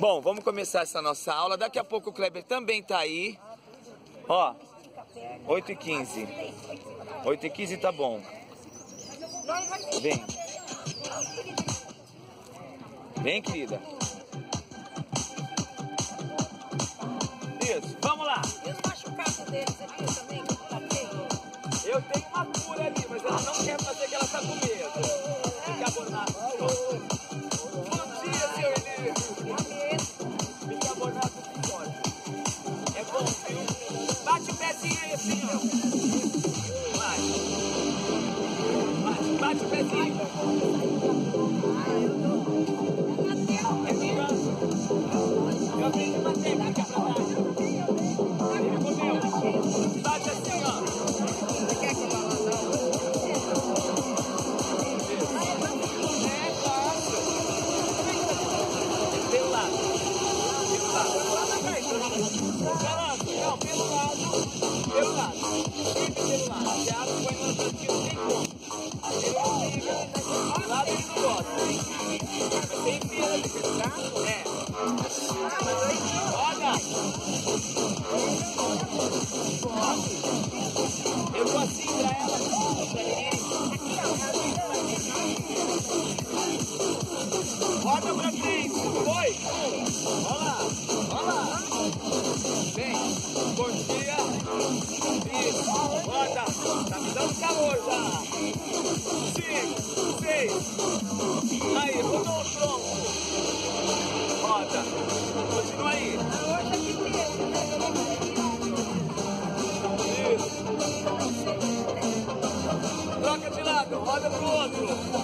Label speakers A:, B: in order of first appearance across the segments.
A: Bom, vamos começar essa nossa aula. Daqui a pouco o Kleber também tá aí. Ó, 8h15. 8h15 tá bom. Vem. Vem, querida. Isso, vamos lá. Eu tenho uma cura ali, mas ela não quer fazer que ela tá com medo. bate, Eu tenho que bater, Bate assim, ó. dando calor já. Cinco, seis. Aí, rodou o tronco. Roda. Continua aí. Isso. Troca de lado, roda pro outro.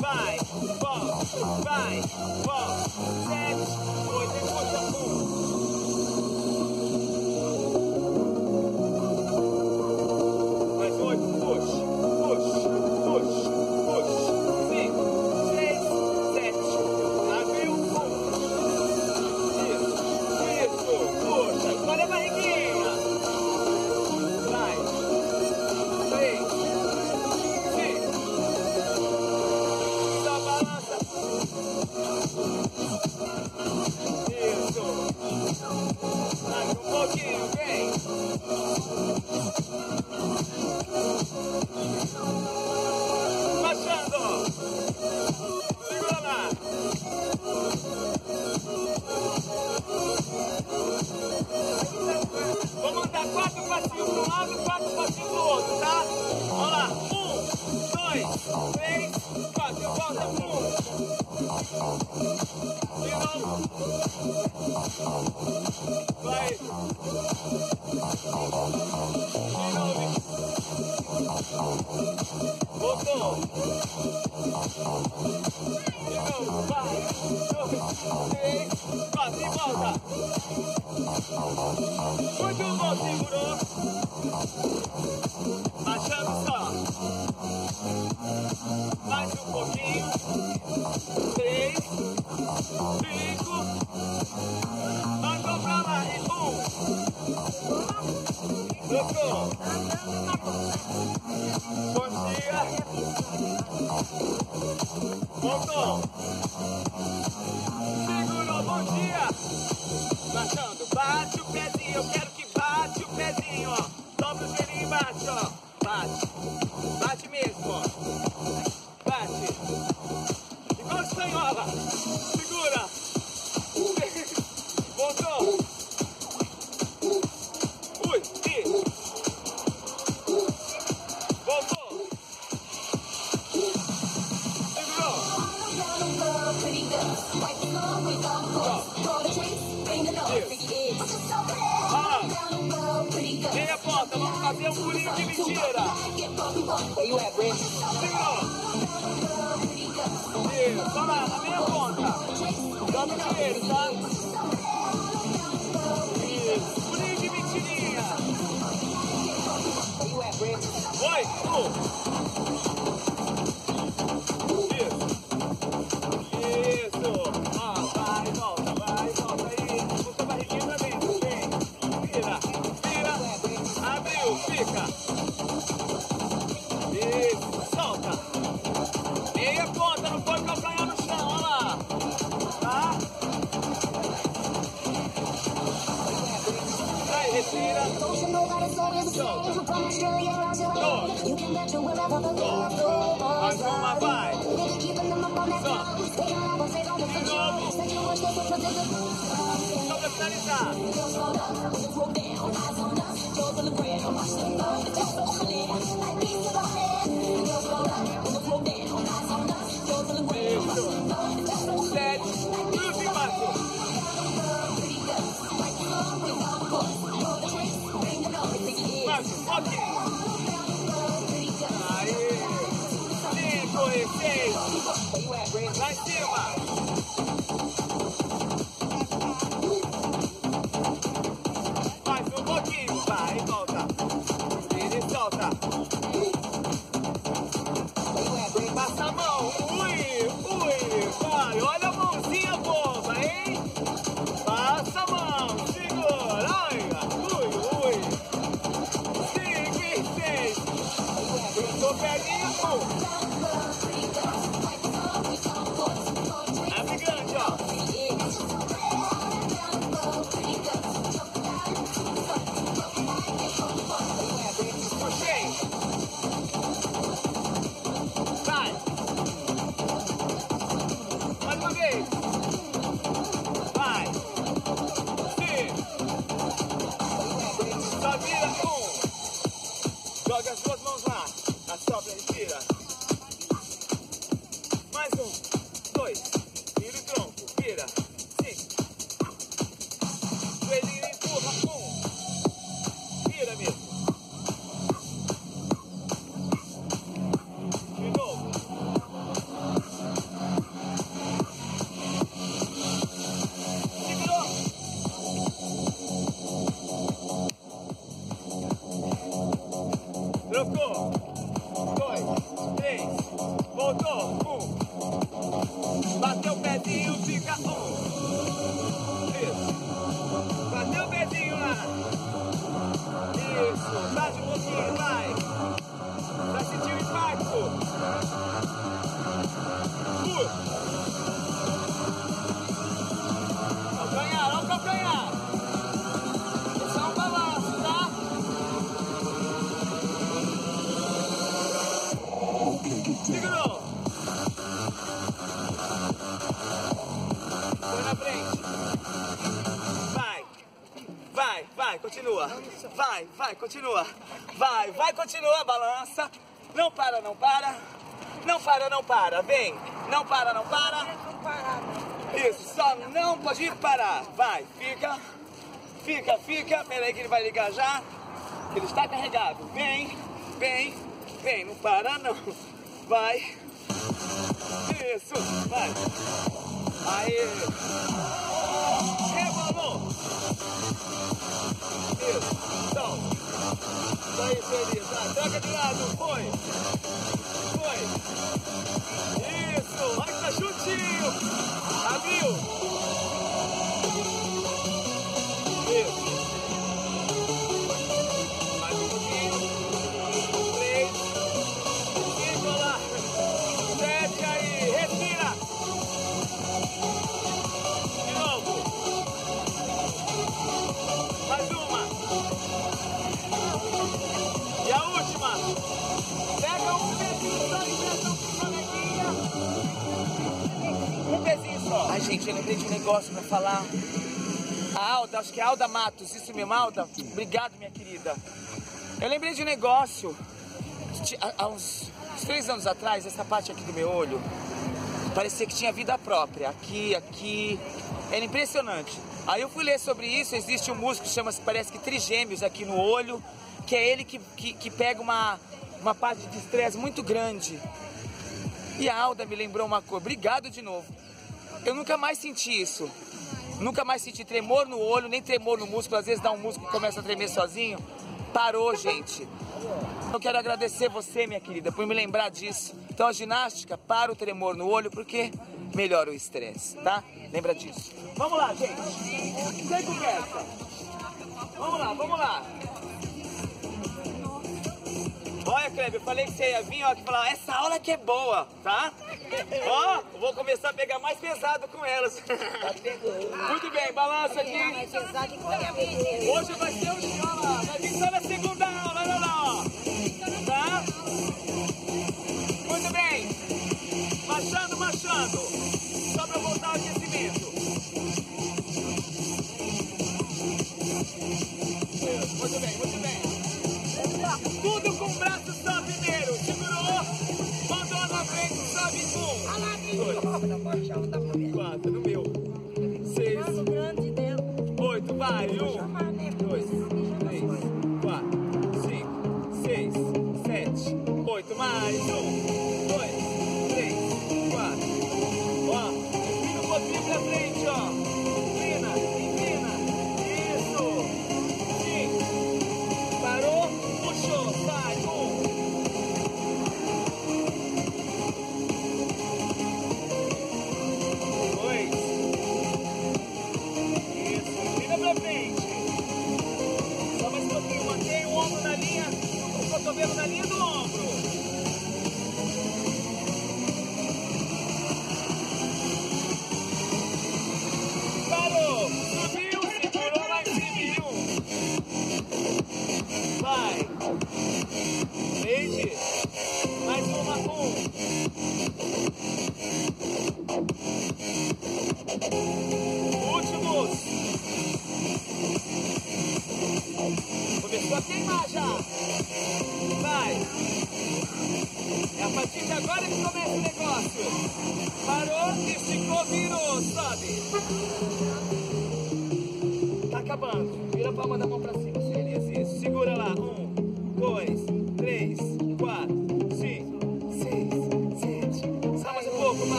A: Vai. Volta, vai, volta. Sete, oito, e Mandar quatro passinhos para um lado e quatro passinhos para o outro, tá? Vamos lá. Um, dois, três, quatro. Eu volto. Um. Muito bom, segurou. Baixando só. Mais um pouquinho. Três, cinco. Mandou pra lá. E um. Tocou. Bom dia. Voltou. Segurou. Bom dia. Baixando, bate o um pulinho de mentira. Segurou. Isso, olha lá, na minha ponta. Dobra o joelho, tá? Isso, pulinho de mentirinha. Oi, um. You can bet you will ever believe. I throw my vibe. Really keeping them up on that top. They don't always say don't get the job. Say you wish this was a different. Sobre. Vai, continua. Vai, vai, continua, balança. Não para, não para. Não para, não para. Vem. Não para, não para. Isso, só não pode parar. Vai, fica. Fica, fica. Peraí que ele vai ligar já. Ele está carregado. Vem, vem, vem. Não para, não. Vai. Isso, vai. Aí. Rebolou. Isso, então. Isso, Elias. Vai, troca de lado. Foi. Foi. Isso, vai pra chutinho. Abriu. Gente, eu lembrei de um negócio pra falar. A Alda, acho que é Alda Matos, isso mesmo, Alda? Obrigado, minha querida. Eu lembrei de um negócio. Há uns, uns três anos atrás, essa parte aqui do meu olho parecia que tinha vida própria. Aqui, aqui. Era impressionante. Aí eu fui ler sobre isso. Existe um músico que chama-se, parece que Trigêmeos aqui no olho, que é ele que, que, que pega uma, uma parte de estresse muito grande. E a Alda me lembrou uma coisa. Obrigado de novo. Eu nunca mais senti isso. Nunca mais senti tremor no olho, nem tremor no músculo. Às vezes dá um músculo e começa a tremer sozinho. Parou, gente. Eu quero agradecer você, minha querida, por me lembrar disso. Então a ginástica para o tremor no olho porque melhora o estresse, tá? Lembra disso. Vamos lá, gente. Sem conversa. Vamos lá, vamos lá. Olha, Kleber, eu falei que você ia vir, ó, que falar, essa aula que é boa, tá? Ó, vou começar a pegar mais pesado com elas. Muito bem, balança aqui. Hoje vai ser o dia, ó lá. Vai vir só na segunda aula, olha lá, ó.
B: Ver.
A: Quatro, no meu. Seis, oito, vai. Um. dois, três, quatro, cinco, seis, sete, oito, mais um, Só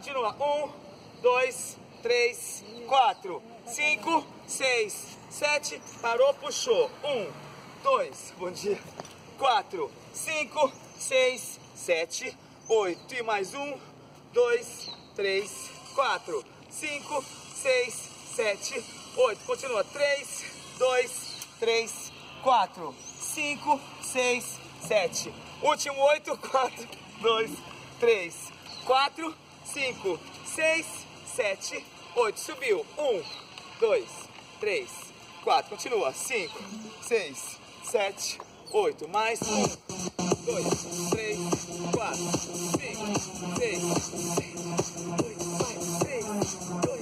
A: Continua. Um, dois, três, quatro, cinco, seis, sete. Parou, puxou. Um, dois. Bom dia. Quatro, cinco, seis, sete, oito. E mais um, dois, três, quatro, cinco, seis, sete, oito. Continua. Três, dois, três, quatro, cinco, seis, sete. Último oito, quatro, dois, três, quatro. 5, 6, 7, 8. Subiu. 1, 2, 3, 4. Continua. 5, 6, 7, 8. Mais 1, 2, 3, 4, 5, 6, 7, 8, Mais
C: 3, 2,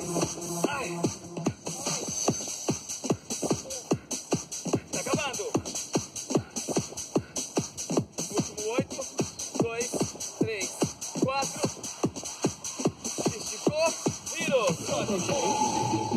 A: ai. 的。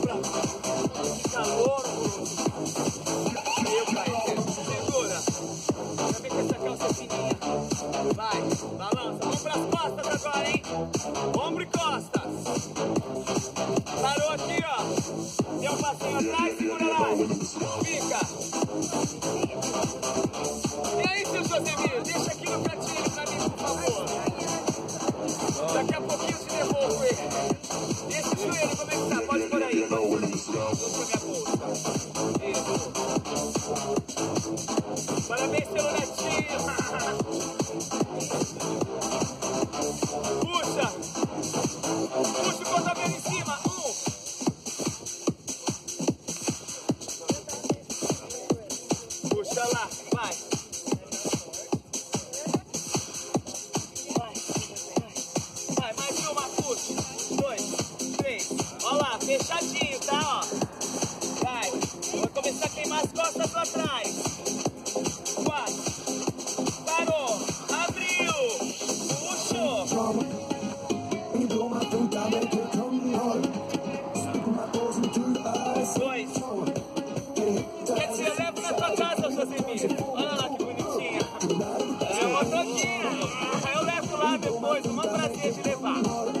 A: peuple. Eu levo lá depois, manda pra de levar.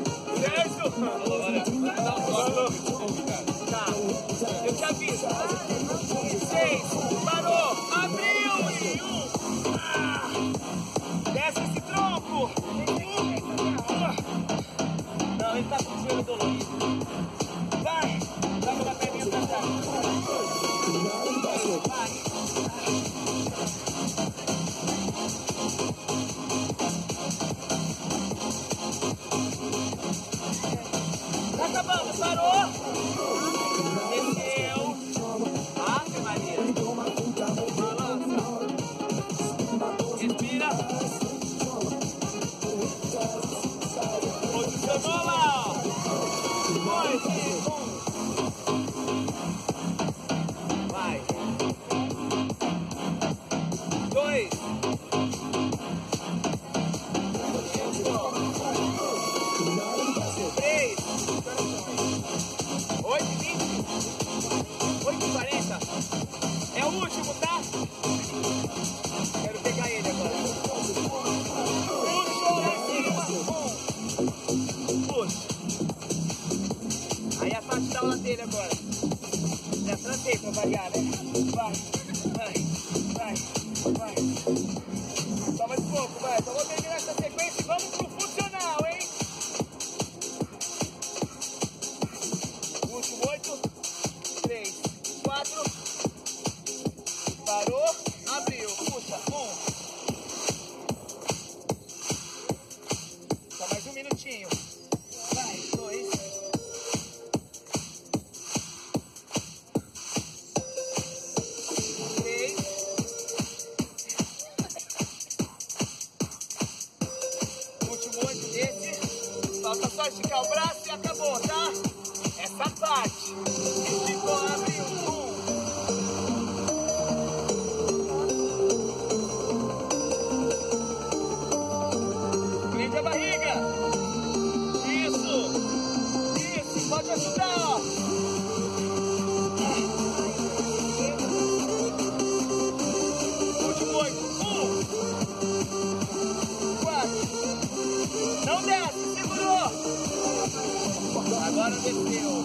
A: Agora desceu.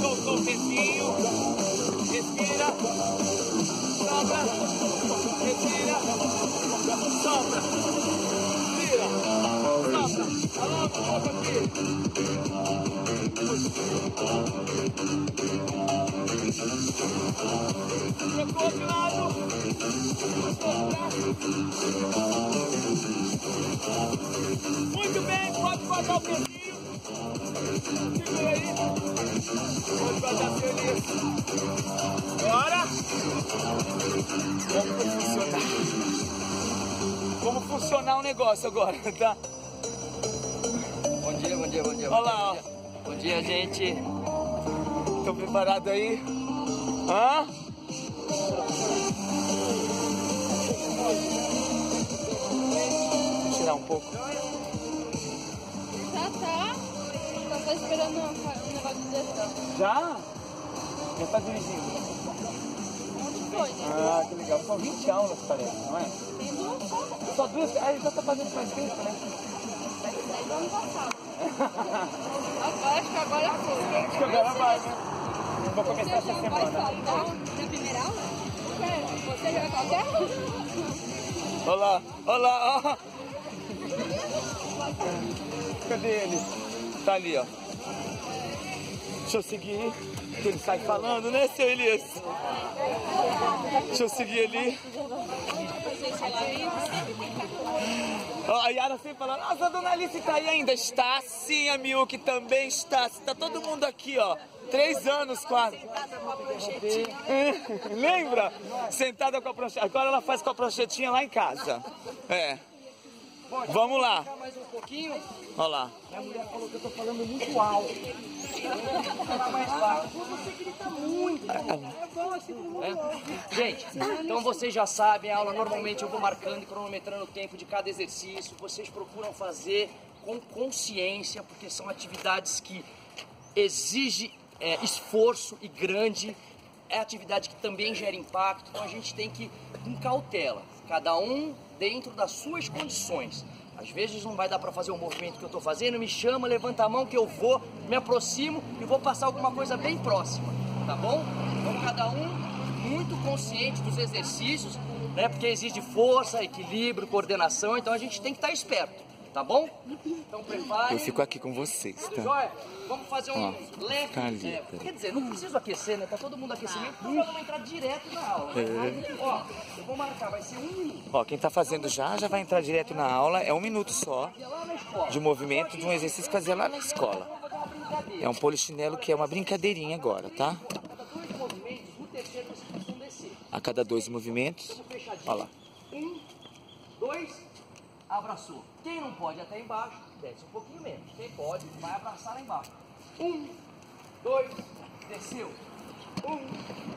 A: Soltou o pezinho. Respira. Sobra. Respira. Sobra. Muito bem, pode guardar o pezinho. Segura aí. Pode seu liso. Agora. Vamos funcionar. Vamos funcionar o negócio agora, tá?
D: Bom dia, bom dia, bom dia. Bom gente.
A: Estão preparados aí? Hã? Vou tirar um pouco.
E: Já tá. Só tô esperando um negócio de direção.
A: Já? Já tá dirigindo? Ah, que legal. São 20 aulas, parece, não é?
E: Tem duas só.
A: Só duas? Ah, ele já tá fazendo faz tempo, né?
E: Desde o ano passado. Acho que agora foi.
A: Acho que agora vai, né? Vou começar essa semana.
E: na primeira aula? Você vai qualquer
A: Olha lá, olha lá, ó. Cadê ele? Tá ali, ó. Deixa eu seguir, que ele sai falando, né, seu Elias? Deixa eu seguir ali. Ó, a Yara sempre falando, nossa, a dona Alice tá aí ainda. Está sim, a Miyuki também está. Tá todo mundo aqui, ó. Três anos quase. Lembra? Sentada com a pranchetinha. Agora ela faz com a pranchetinha lá em casa. É. Vamos lá.
D: Mais um pouquinho.
A: Olha lá.
D: Minha mulher falou que eu tô falando muito alto. Você grita muito. É? Gente, então vocês já sabem, a aula normalmente eu vou marcando e cronometrando o tempo de cada exercício. Vocês procuram fazer com consciência, porque são atividades que exigem é, esforço e grande. É atividade que também gera impacto, então a gente tem que ir com cautela. Cada um dentro das suas condições. Às vezes não vai dar para fazer o movimento que eu estou fazendo, me chama, levanta a mão que eu vou, me aproximo e vou passar alguma coisa bem próxima, tá bom? Então cada um muito consciente dos exercícios, né? Porque exige força, equilíbrio, coordenação, então a gente tem que estar esperto, tá bom? Então prepare.
A: Eu fico aqui com vocês, tá?
D: Jóia, vamos fazer um
A: Ó,
D: leve.
A: tá ali,
D: é, quer dizer, não preciso aquecer, né? Tá todo mundo aquecimento, então nós vamos entrar direto na aula.
A: É.
D: Ó, eu vou marcar, vai ser um minuto.
A: Ó, quem tá fazendo já, já vai entrar direto na aula. É um minuto só de movimento de um exercício que fazer lá na escola. É um polichinelo que é uma brincadeirinha agora, tá? A cada dois movimentos. Olha lá.
D: Um, dois, abraçou. Quem não pode até embaixo, desce um pouquinho menos. Quem pode, vai abraçar lá embaixo. Um, dois, desceu. Um,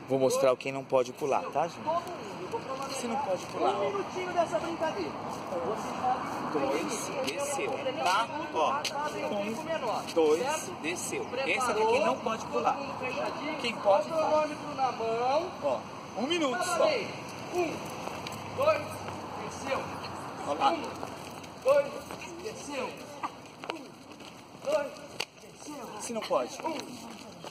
A: Vou mostrar o quem não pode pular, tá, gente?
D: todo mundo. Eu vou cronometrar
A: Você não pode pular,
D: Um
A: ó.
D: minutinho dessa brincadeira. Você pode.
A: Dois, desceu, tá? Ó,
D: Um,
A: Dois, desceu. Esse aqui é quem não pode pular. Quem pode,
D: O cronômetro na mão.
A: Ó, um minuto só.
D: Um, dois, desceu.
A: Olha lá.
D: Um, dois, desceu. Um, dois,
A: Se não pode.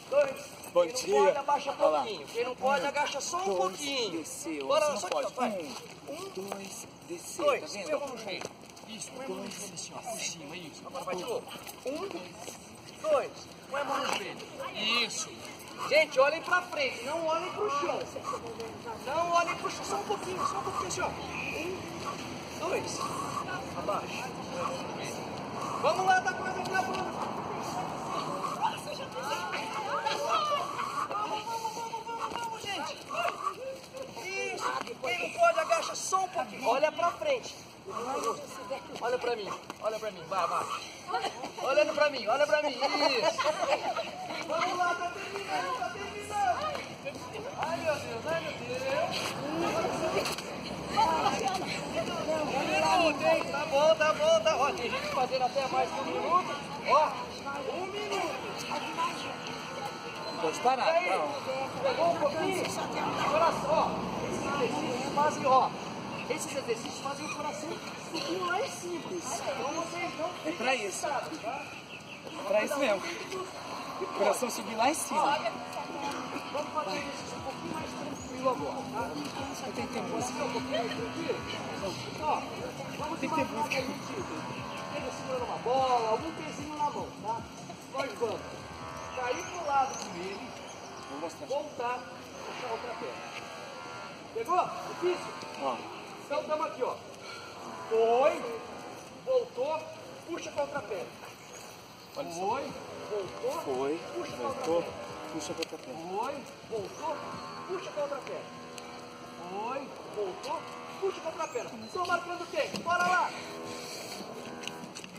D: Dois.
A: Bom
D: Quem não
A: dia.
D: pode, abaixa um pouquinho. Quem não pode, agacha só um
A: Dois,
D: pouquinho.
A: Desceu.
D: Bora
A: não
D: só
A: pode.
D: aqui, ó, vai.
A: Um, dois, desceu.
D: Dois.
A: Tá vendo?
D: no joelho. Isso, põe a mão no joelho assim, ó. Por cima, isso. Agora vai de novo. Um, dois. Põe a mão no joelho. Isso. Gente, olhem pra frente, não olhem pro chão. Não olhem pro chão, só um pouquinho, só um pouquinho assim, ó. Um, dois. Abaixa. Põe a mão no joelho. Vamos lá, tá quase acabando. Vamos, vamos, vamos, vamos, vamos, gente. Isso. Quem não pode, agacha só um pouquinho. Olha pra frente. Olha pra mim, olha pra mim, vai, vai. Olhando pra mim, olha pra mim, isso. Vamos lá, tá terminando, tá terminando. Ai, meu Deus, ai, meu Deus. Minuto, hein? Tá bom, tá bom, tá. Ó, tem gente fazendo até mais que um minuto. Ó, um minuto.
A: Pode
D: E
A: parar.
D: aí,
A: Não.
D: pegou um pouquinho? Coração, ó. Esses exercícios fazem, ó. Esses exercícios fazem o coração subir lá em cima. Então vocês não
A: É pra isso. É pra isso mesmo. O coração subir lá em cima.
D: Vamos fazer um exercício um pouquinho mais tranquilo agora, tá?
A: Eu tenho que ter música.
D: Ó, vamos
A: Tem que ter música.
D: que a gente esteja segurando uma bola, algum pezinho na mão, tá? Nós vamos cair pro lado
A: Vou mostrar.
D: voltar, puxar a outra perna. Pegou? Difícil?
A: Ó.
D: Então estamos aqui, ó. Foi, voltou, puxa com a outra perna. Foi, voltou,
A: Foi.
D: puxa com a outra
A: Voltou.
D: perna.
A: Puxa pra outra perna.
D: Foi, voltou, puxa com a outra perna. Foi, voltou, puxa com a outra perna. Estou marcando o tempo, bora lá.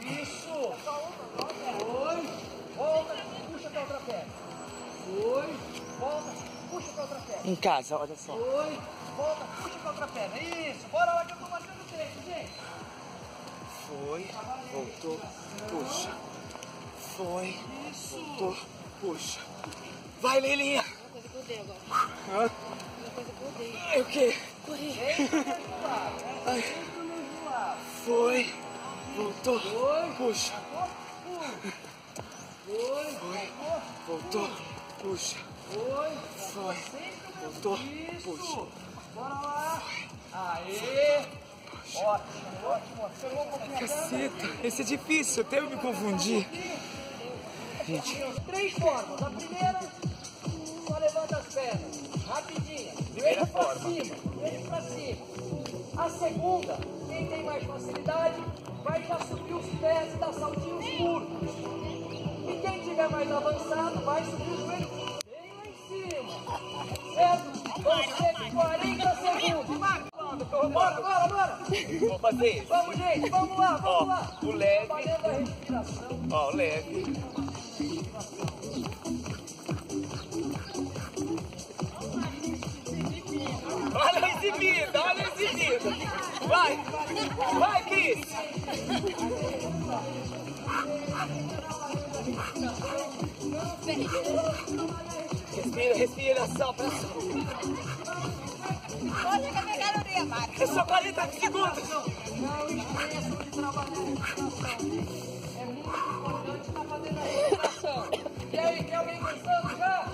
D: Isso. Foi, volta, puxa com a outra perna. Foi, volta, puxa com a outra perna.
A: Em casa, olha só.
D: Foi, volta, puxa com a outra perna. Isso, bora lá que eu tô marcando o tempo, gente.
A: Foi. Voltou. Puxa. Foi. Voltou. Puxa. Vai, Leilinha.
F: Odeio agora.
A: Hã?
F: Uma que eu.
A: É o quê? Ai. Foi. Voltou. Puxa.
D: Foi,
A: Voltou. Puxa.
D: foi.
A: Voltou. Puxa.
D: Bora lá. Aê. Ótimo, ótimo. Pegou um pouquinho.
A: Caceta. Esse é difícil. Até eu me confundi. Gente.
D: Três formas. A primeira, só levanta as pernas. Rapidinho. Joelho pra cima. Joelho pra cima. A segunda, quem tem mais facilidade, vai já subir os pés e dar saltinhos curtos. E quem tiver mais avançado, vai subir os joelhos bem lá em cima. Certo? Vão ser 40 segundos. Bora, bora, bora.
A: Vou fazer isso.
D: Vamos, gente. Vamos lá, vamos
A: Ó,
D: lá.
A: o leve.
D: Trabalhando a respiração.
A: Ó, leve. Esse olha esse vida. Vai, vai, Cris. Respira, respiração, pressa.
F: Olha que minha caloria, Mário.
A: É só 40 segundos.
D: Não esqueçam de trabalhar a respiração. É muito importante estar fazendo a respiração. E aí, tem alguém cansando já?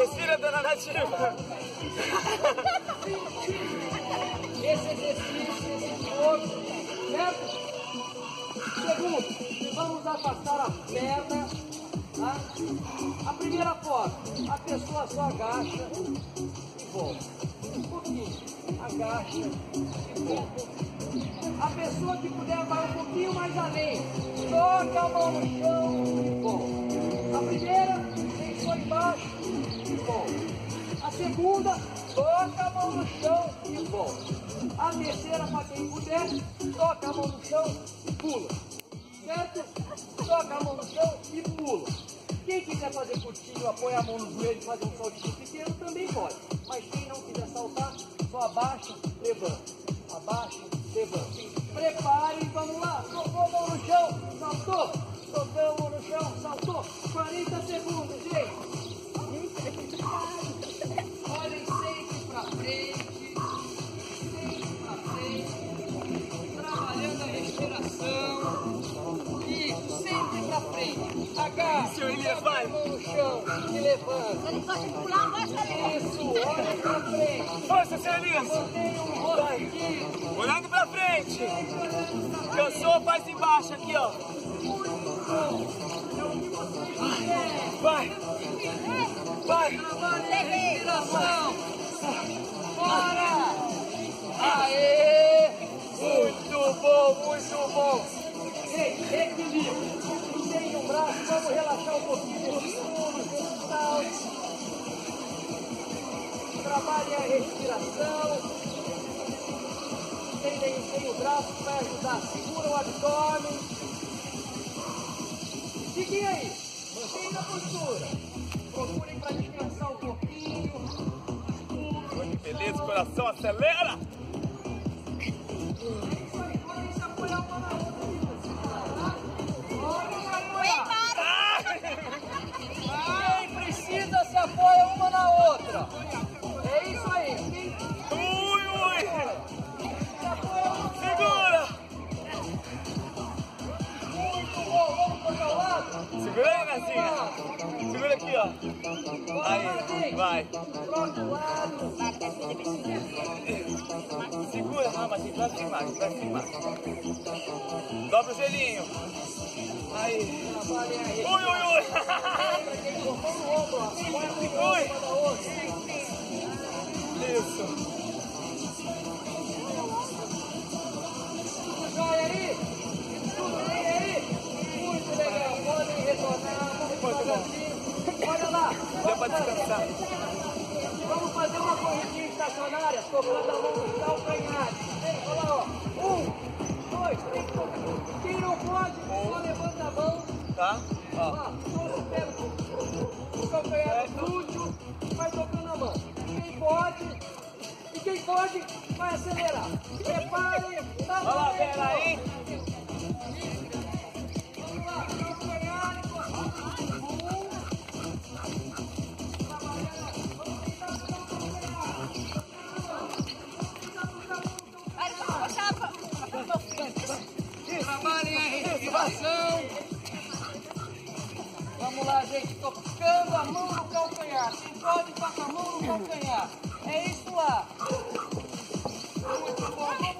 A: Respira, dona Nativa.
D: esse exercício, esse jogo, certo? Segundo, vamos afastar a perna. Tá? A primeira forma, a pessoa só agacha e volta. Um pouquinho, agacha e volta. A pessoa que puder vai um pouquinho mais além. Toca a mão no chão e volta. A primeira, deixou embaixo e A segunda, toca a mão no chão e volta. A terceira, para quem puder, toca a mão no chão e pula. Certo? Toca a mão no chão e pula. Quem quiser fazer curtinho, apoia a mão no joelho e fazer um saltinho pequeno, também pode. Mas quem não quiser saltar, só abaixa, levanta. Abaixa, levanta. Preparem, vamos lá. Tocou a mão no chão, saltou. Tocou a mão no chão, saltou. 40 segundos, gente. Seu frente, vai!
A: no chão e levanta.
B: Ele gosta de pular, mas tá
A: Isso, olha pra frente.
D: Força, seu Elias!
A: Mantenha um rosto.
D: Olhando pra frente. Cansou, faz embaixo aqui, ó. Muito bom. É o que vocês querem. Vai!
A: Respiração. Bora. Aê.
D: Muito bom, muito bom.
A: Equilíbrio. Tem um braço, vamos relaxar um pouquinho. Trabalhe a respiração. Tem, tem, o braço vai ajudar. Segura o abdômen. Fiquem aí. Mantenha a postura. Procurem para
D: Beleza, coração acelera.
A: Apoiar apoiar. Quem precisa se apoia uma na outra.
D: Segura aí, Nazinha. Segura aqui, ó. Aí, vai. Segura, não, mas vai firmar, vai firmar. Dobra o gelinho. Aí.
A: Aí.
D: Ui, ui, ui.
A: Lembra quem cortou no ombro, Olha lá.
D: Deu pra descansar.
A: Vamos fazer uma corridinha estacionária, tocando a mão nos calcanhares. Olha lá, ó. Um, dois, três, quatro. Quem não pode, só levanta a mão.
D: Tá? Ó.
A: Você pega o- o calcanhar útil, vai tocando a mão. Quem pode, e quem pode, vai acelerar. Preparem, tá
D: Olha lá. Vera aí.
A: Vamos lá, gente. Tocando a mão no calcanhar. Quem pode, toca a mão no calcanhar. É isso lá. Muito bom. Vamos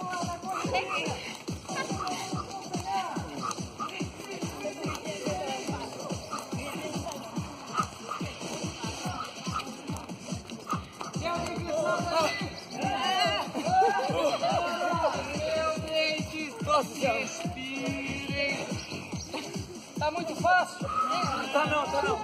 A: Tá
D: não, tá não.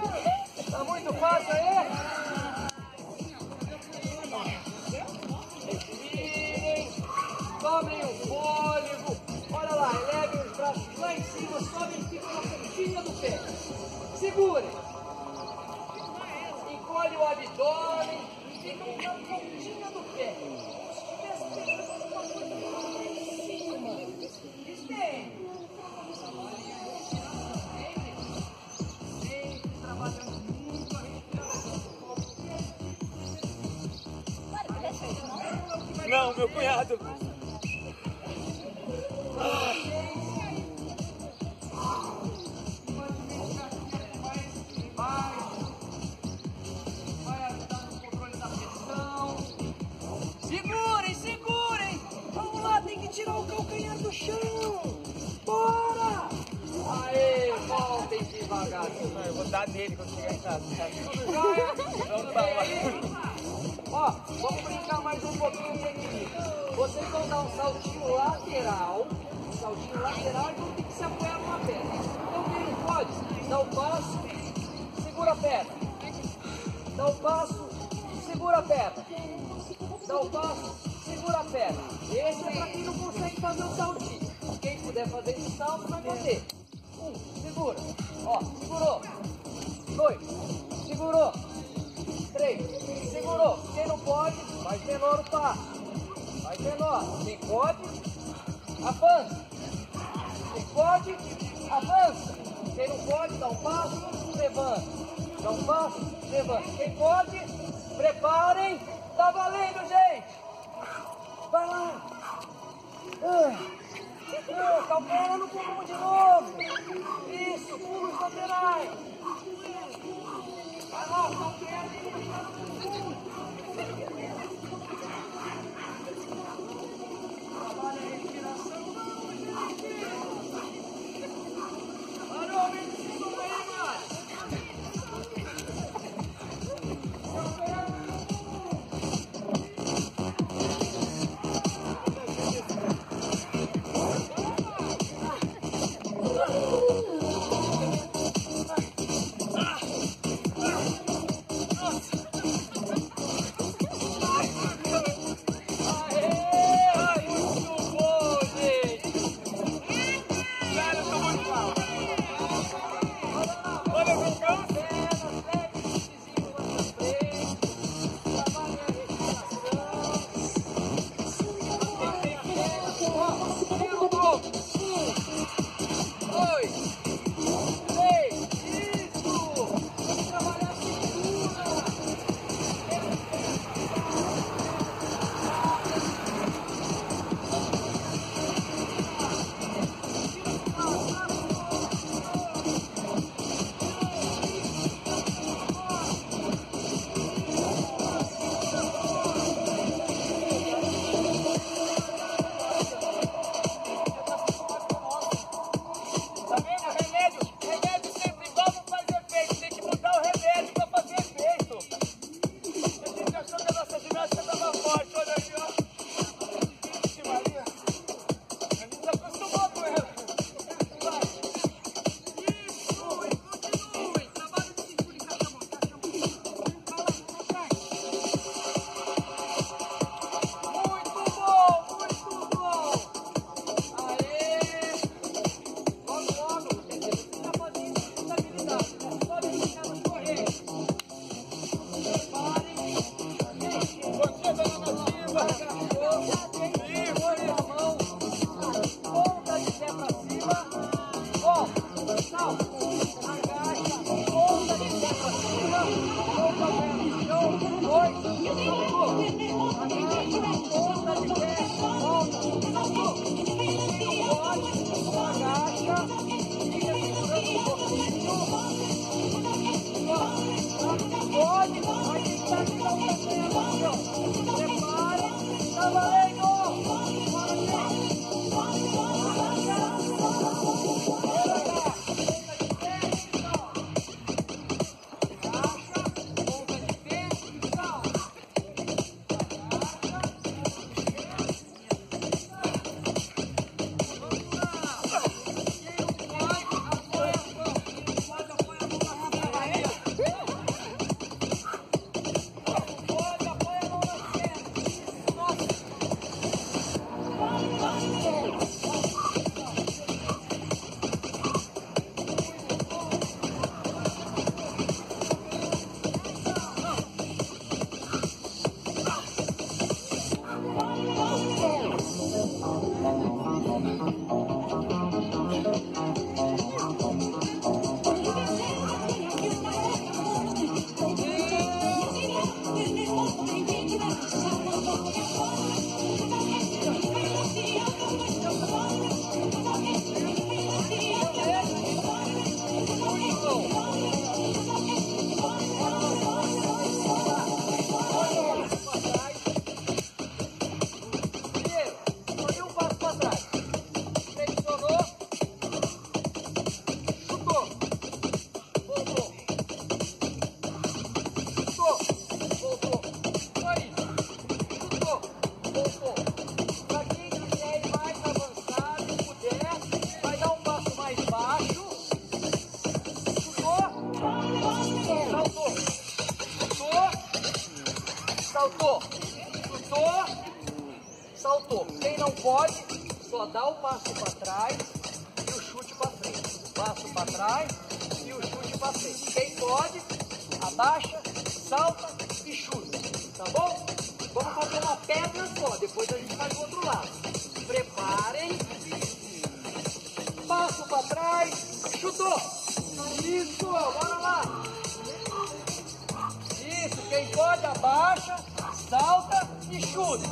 D: Chuta,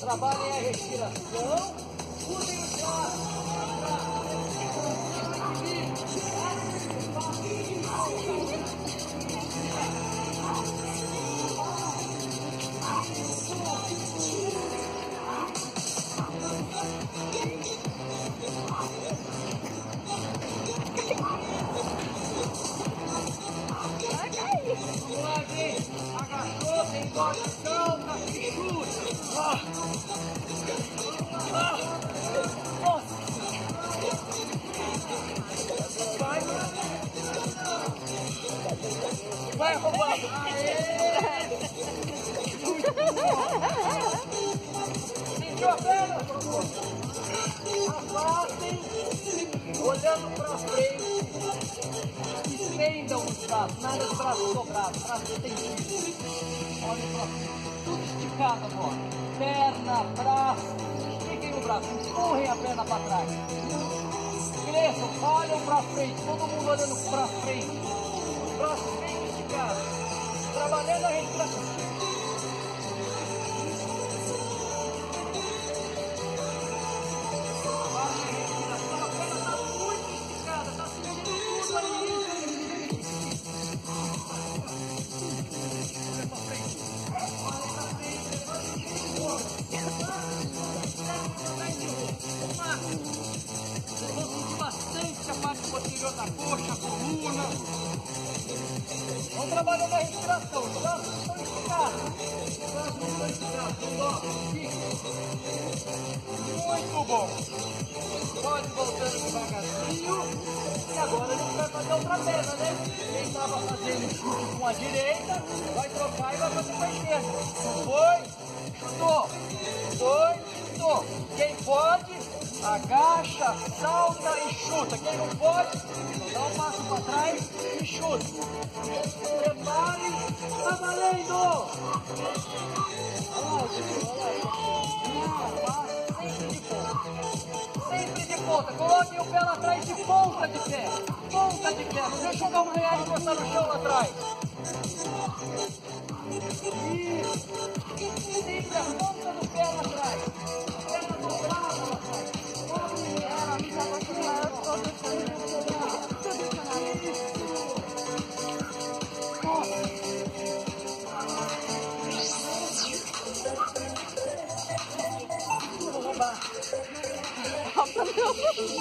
D: Trabalhem a respiração. Usem o braço. fazer outra perna, né? Quem estava fazendo com a direita, vai trocar e vai fazer com a esquerda. Foi, chutou. Foi, chutou. Quem pode, agacha, salta e chuta. Quem não pode, dá um passo para trás e chuta. Prepare, tá valendo! Sempre de ponta, coloque o pé lá atrás de ponta de pé está de pé. Deixa eu jogar uma real e botar no chão lá atrás. Isso. Sempre a ponta do pé lá atrás. Perna lá atrás. Não.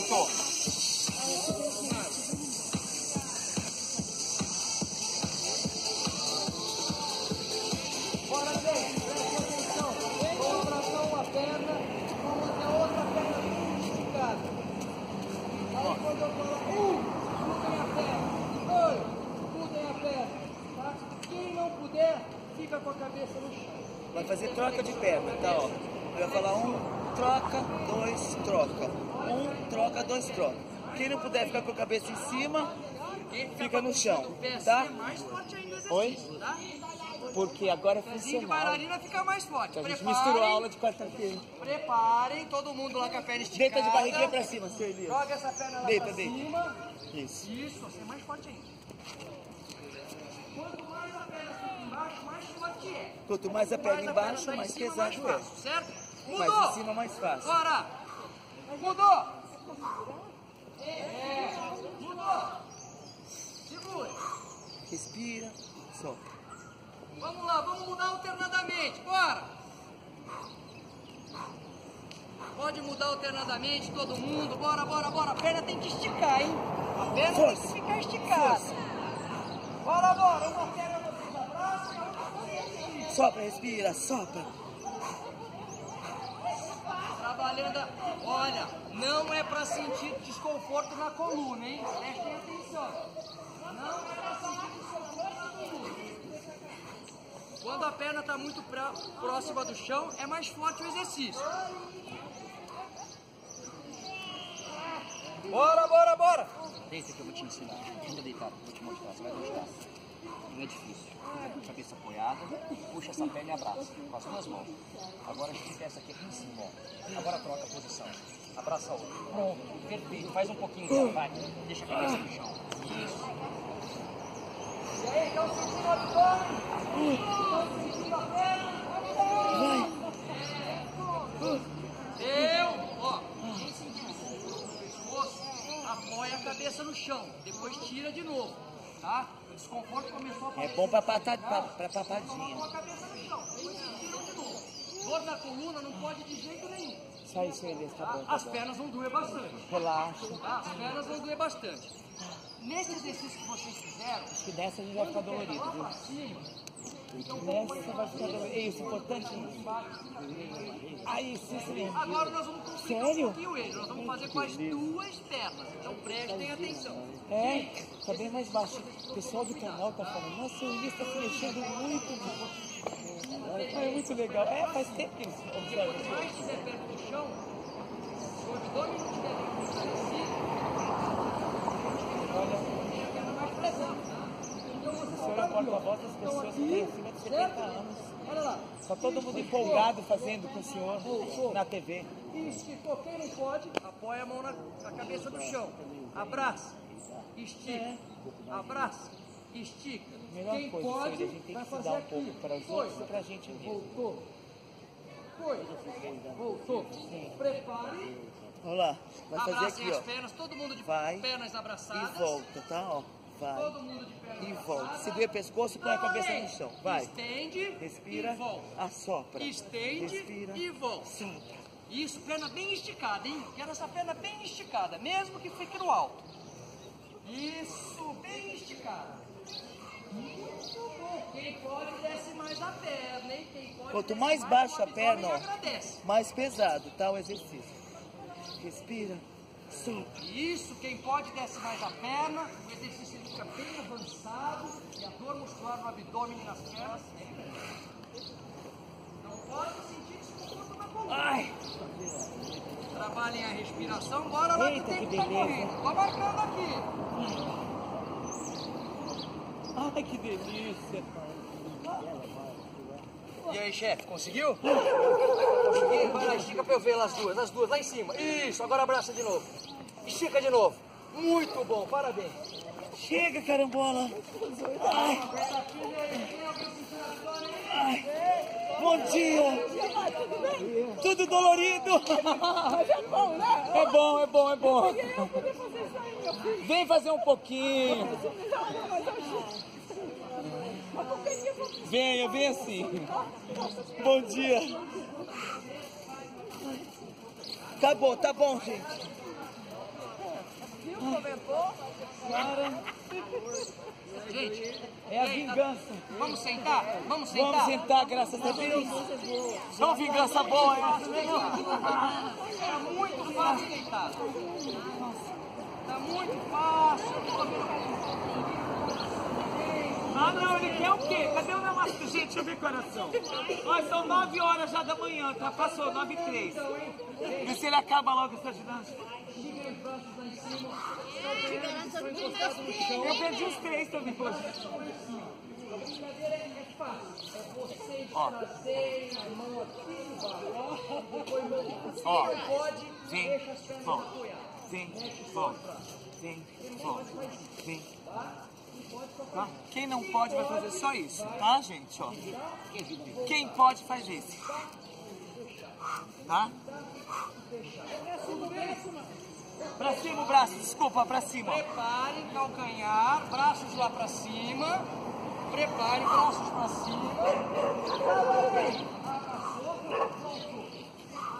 B: Tentou.
D: Bora cabeça
A: em cima, fica no chão,
D: pé
A: tá?
D: assim é mais
A: Oi?
D: tá?
A: Porque agora é
D: pezinho de
A: funcional.
D: bailarina fica mais forte.
A: A gente misturou a aula de quarta-feira.
D: Preparem, todo mundo lá com a perna esticada.
A: Deita de barriguinha pra cima, seu Elias.
D: Joga essa perna lá
A: Deita,
D: pra
A: deita.
D: cima.
A: Isso.
D: Isso, você é mais forte ainda. Quanto mais a perna fica embaixo, mais forte é.
A: Quanto mais a perna
D: Mais
A: embaixo,
D: tá em
A: mais
D: cima,
A: pesado
D: mais
A: é.
D: certo?
A: Mais
D: Mudou!
A: em cima, mais fácil.
D: Bora! Mudou! É!
A: Respira, solta.
D: Vamos lá, vamos mudar alternadamente, bora! Pode mudar alternadamente, todo mundo, bora, bora, bora. A perna tem que esticar, hein? A perna
A: Força.
D: tem que ficar esticada.
A: Força.
D: Bora, bora, uma perna vocês abraçam, a outra vocês.
A: Sopra, respira, sopra.
D: Trabalhando, a- olha, não é para sentir desconforto na coluna, hein? Prestem atenção. Não é para sentir desconforto na coluna. Quando a perna está muito pra- próxima do chão, é mais forte o exercício. Bora, bora, bora! Deita que eu vou te ensinar. Fica deitado, vou te mostrar, você vai gostar. Não é difícil. Com a cabeça apoiada, puxa essa perna e abraça com as duas mãos. Agora a gente essa aqui aqui em cima, ó. Agora troca a posição. Abraça a outra. Pronto, perfeito. Faz um pouquinho dela, vai. Deixa a cabeça no chão. Isso. E aí, estão sentindo o abdômen? Estão sentindo a perna? Eu, ó, quem sentir o pescoço, apoia a cabeça no chão, depois tira de novo, tá? Desconforto começou a
A: É
D: aparecer.
A: bom pra, pra
D: Colocou
A: papadinha.
D: Dor na coluna não pode de jeito nenhum,
A: Só isso, Elias, tá bom, tá
D: As
A: bom.
D: pernas vão doer bastante,
A: Relaxa.
D: As pernas vão doer bastante. Nesse exercício que vocês fizeram,
A: Acho que nessa a gente vai ficar dolorido, viu?
D: pra cima,
A: Nessa vai ficar dolorido. É isso, importante. Ah, isso, isso mesmo.
D: Agora nós vamos complicar
A: Sério?
D: um pouquinho ele. Nós vamos fazer com as duas pernas. Então prestem atenção.
A: É, tá bem mais baixo. O pessoal do canal tá falando, nossa, o Elias tá se mexendo muito. É muito legal. É, faz tempo que eles observam
D: mais estiver perto do chão, se o abdômen não estiver bem fortalecido,
A: Olha,
D: a
A: é porta-voz das pessoas que têm acima de 70 anos.
D: Olha lá.
A: Tá todo mundo empolgado fazendo com o senhor na TV.
D: esticou. Quem não pode, apoia a mão na, na cabeça do chão. Abraça, estica, abraça, estica.
A: Melhor
D: Quem
A: coisa,
D: pode,
A: a gente tem
D: vai
A: que
D: fazer
A: dar um
D: aqui.
A: pouco para os
D: Foi.
A: outros e para a gente mesmo.
D: Voltou. Foi. Voltou. Prepare.
A: Olha lá, vai fazer
D: Abracem
A: aqui,
D: as
A: ó.
D: pernas, todo mundo de
A: Vai.
D: pernas abraçadas.
A: E volta, tá? Ó, vai.
D: Todo mundo de pernas
A: E
D: abraçadas.
A: volta. Segura o pescoço e põe a cabeça no chão. Vai.
D: Estende
A: Respira.
D: e volta.
A: Assopra.
D: Estende
A: Respira.
D: e volta.
A: Solta.
D: Isso, perna bem esticada, hein? Quero essa perna bem esticada, mesmo que fique no alto. Isso, bem esticada. Muito bom. Quem pode desce mais a perna, hein? Quem pode
A: Quanto mais baixa
D: o
A: a perna, ó. Mais pesado, tá? O exercício. Respira. Solta.
D: Isso, quem pode desce mais a perna, o exercício fica bem avançado e a dor muscular no abdômen e nas pernas. Não pode sentir desconforto na coluna.
A: Ai!
D: Trabalhem a respiração, bora lá que
A: Eita,
D: o tempo
A: que
D: tá correndo. Tô marcando aqui.
A: Ai, que delícia.
D: E aí, chefe, conseguiu? Consegui? Vai lá, estica pra eu ver as duas, as duas, lá em cima. Isso, agora abraça de novo. Estica de novo. Muito bom, parabéns.
A: Chega, carambola. Ai. Ai. Bom dia. Tudo dolorido.
F: é bom, né?
A: É bom, é bom, é bom. Vem fazer um pouquinho. Venha, vem assim. Bom dia. Tá bom, tá bom, gente.
F: Viu? Comentou?
D: Gente,
A: É a vingança.
D: Vamos sentar? Vamos sentar?
A: Vamos sentar, graças a Deus. Só vingança boa, é.
D: Era muito fácil deitado. Tá muito fácil.
A: Ah, não, ele quer o quê? Cadê o namastê? Gente, deixa eu ver coração. Ó, são 9 horas já da manhã, tá? Passou 9 e 3. Vê se ele acaba logo essa ginástica. Eu perdi os três também hoje. Ó. Ó. Vem, volta. Vem, volta. Vem, volta. Tá? Quem não pode vai fazer só isso, tá, gente? Ó. Quem pode faz esse. Tá? Pra cima o braço, desculpa, pra cima.
D: Prepare calcanhar, braços lá pra cima. Prepare braços pra cima. Abraçou, voltou.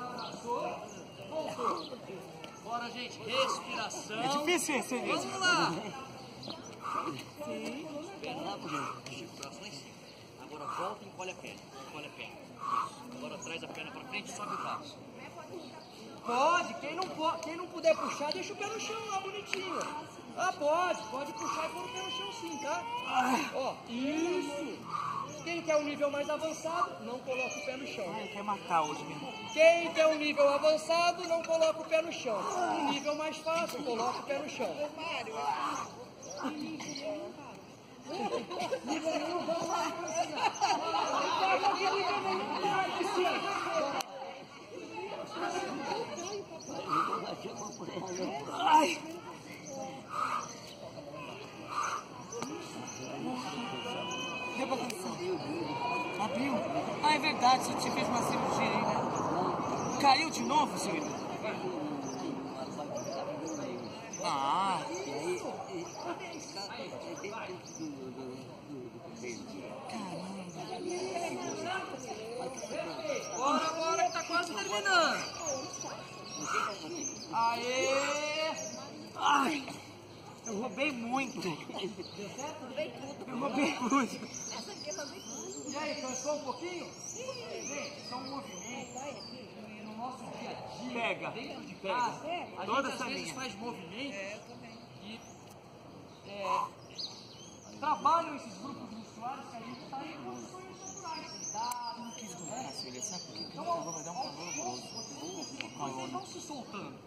D: Abraçou, voltou. Bora, gente. Respiração.
A: É difícil esse.
D: Vamos lá. Espera lá, gente. Estica o braço lá em cima. Agora volta e encolhe a perna. Encolhe a perna. Isso. Agora traz a perna pra frente e sobe o braço. Pode, quem não, po- quem não puder puxar, deixa o pé no chão lá, bonitinho. Ah, pode, pode puxar e pôr o pé no chão sim, tá? Ó, isso. Quem quer um nível mais avançado, não coloca o pé no chão.
A: Ai, quer matar hoje mesmo.
D: Quem quer um nível avançado, não coloca o pé no chão. Um nível mais fácil, coloca o pé no chão.
A: Ai! Abriu? Ah, é verdade, você fez uma cirurgia aí, né? Caiu de novo, seu irmão? Ah,
D: Bora, bora, que tá quase terminando. Aê!
A: ai! Eu roubei muito. Eu roubei muito.
D: E aí, cansou um pouquinho? Gente, são movimentos no nosso dia a dia,
A: Pega,
D: dentro de casa, a
A: Toda
D: gente
A: essa
D: às vezes faz movimentos que é, trabalham esses grupos musculares que a gente está em posições naturais, sentado, né?
A: Dar um calor horroroso?
D: Vocês vão se soltando.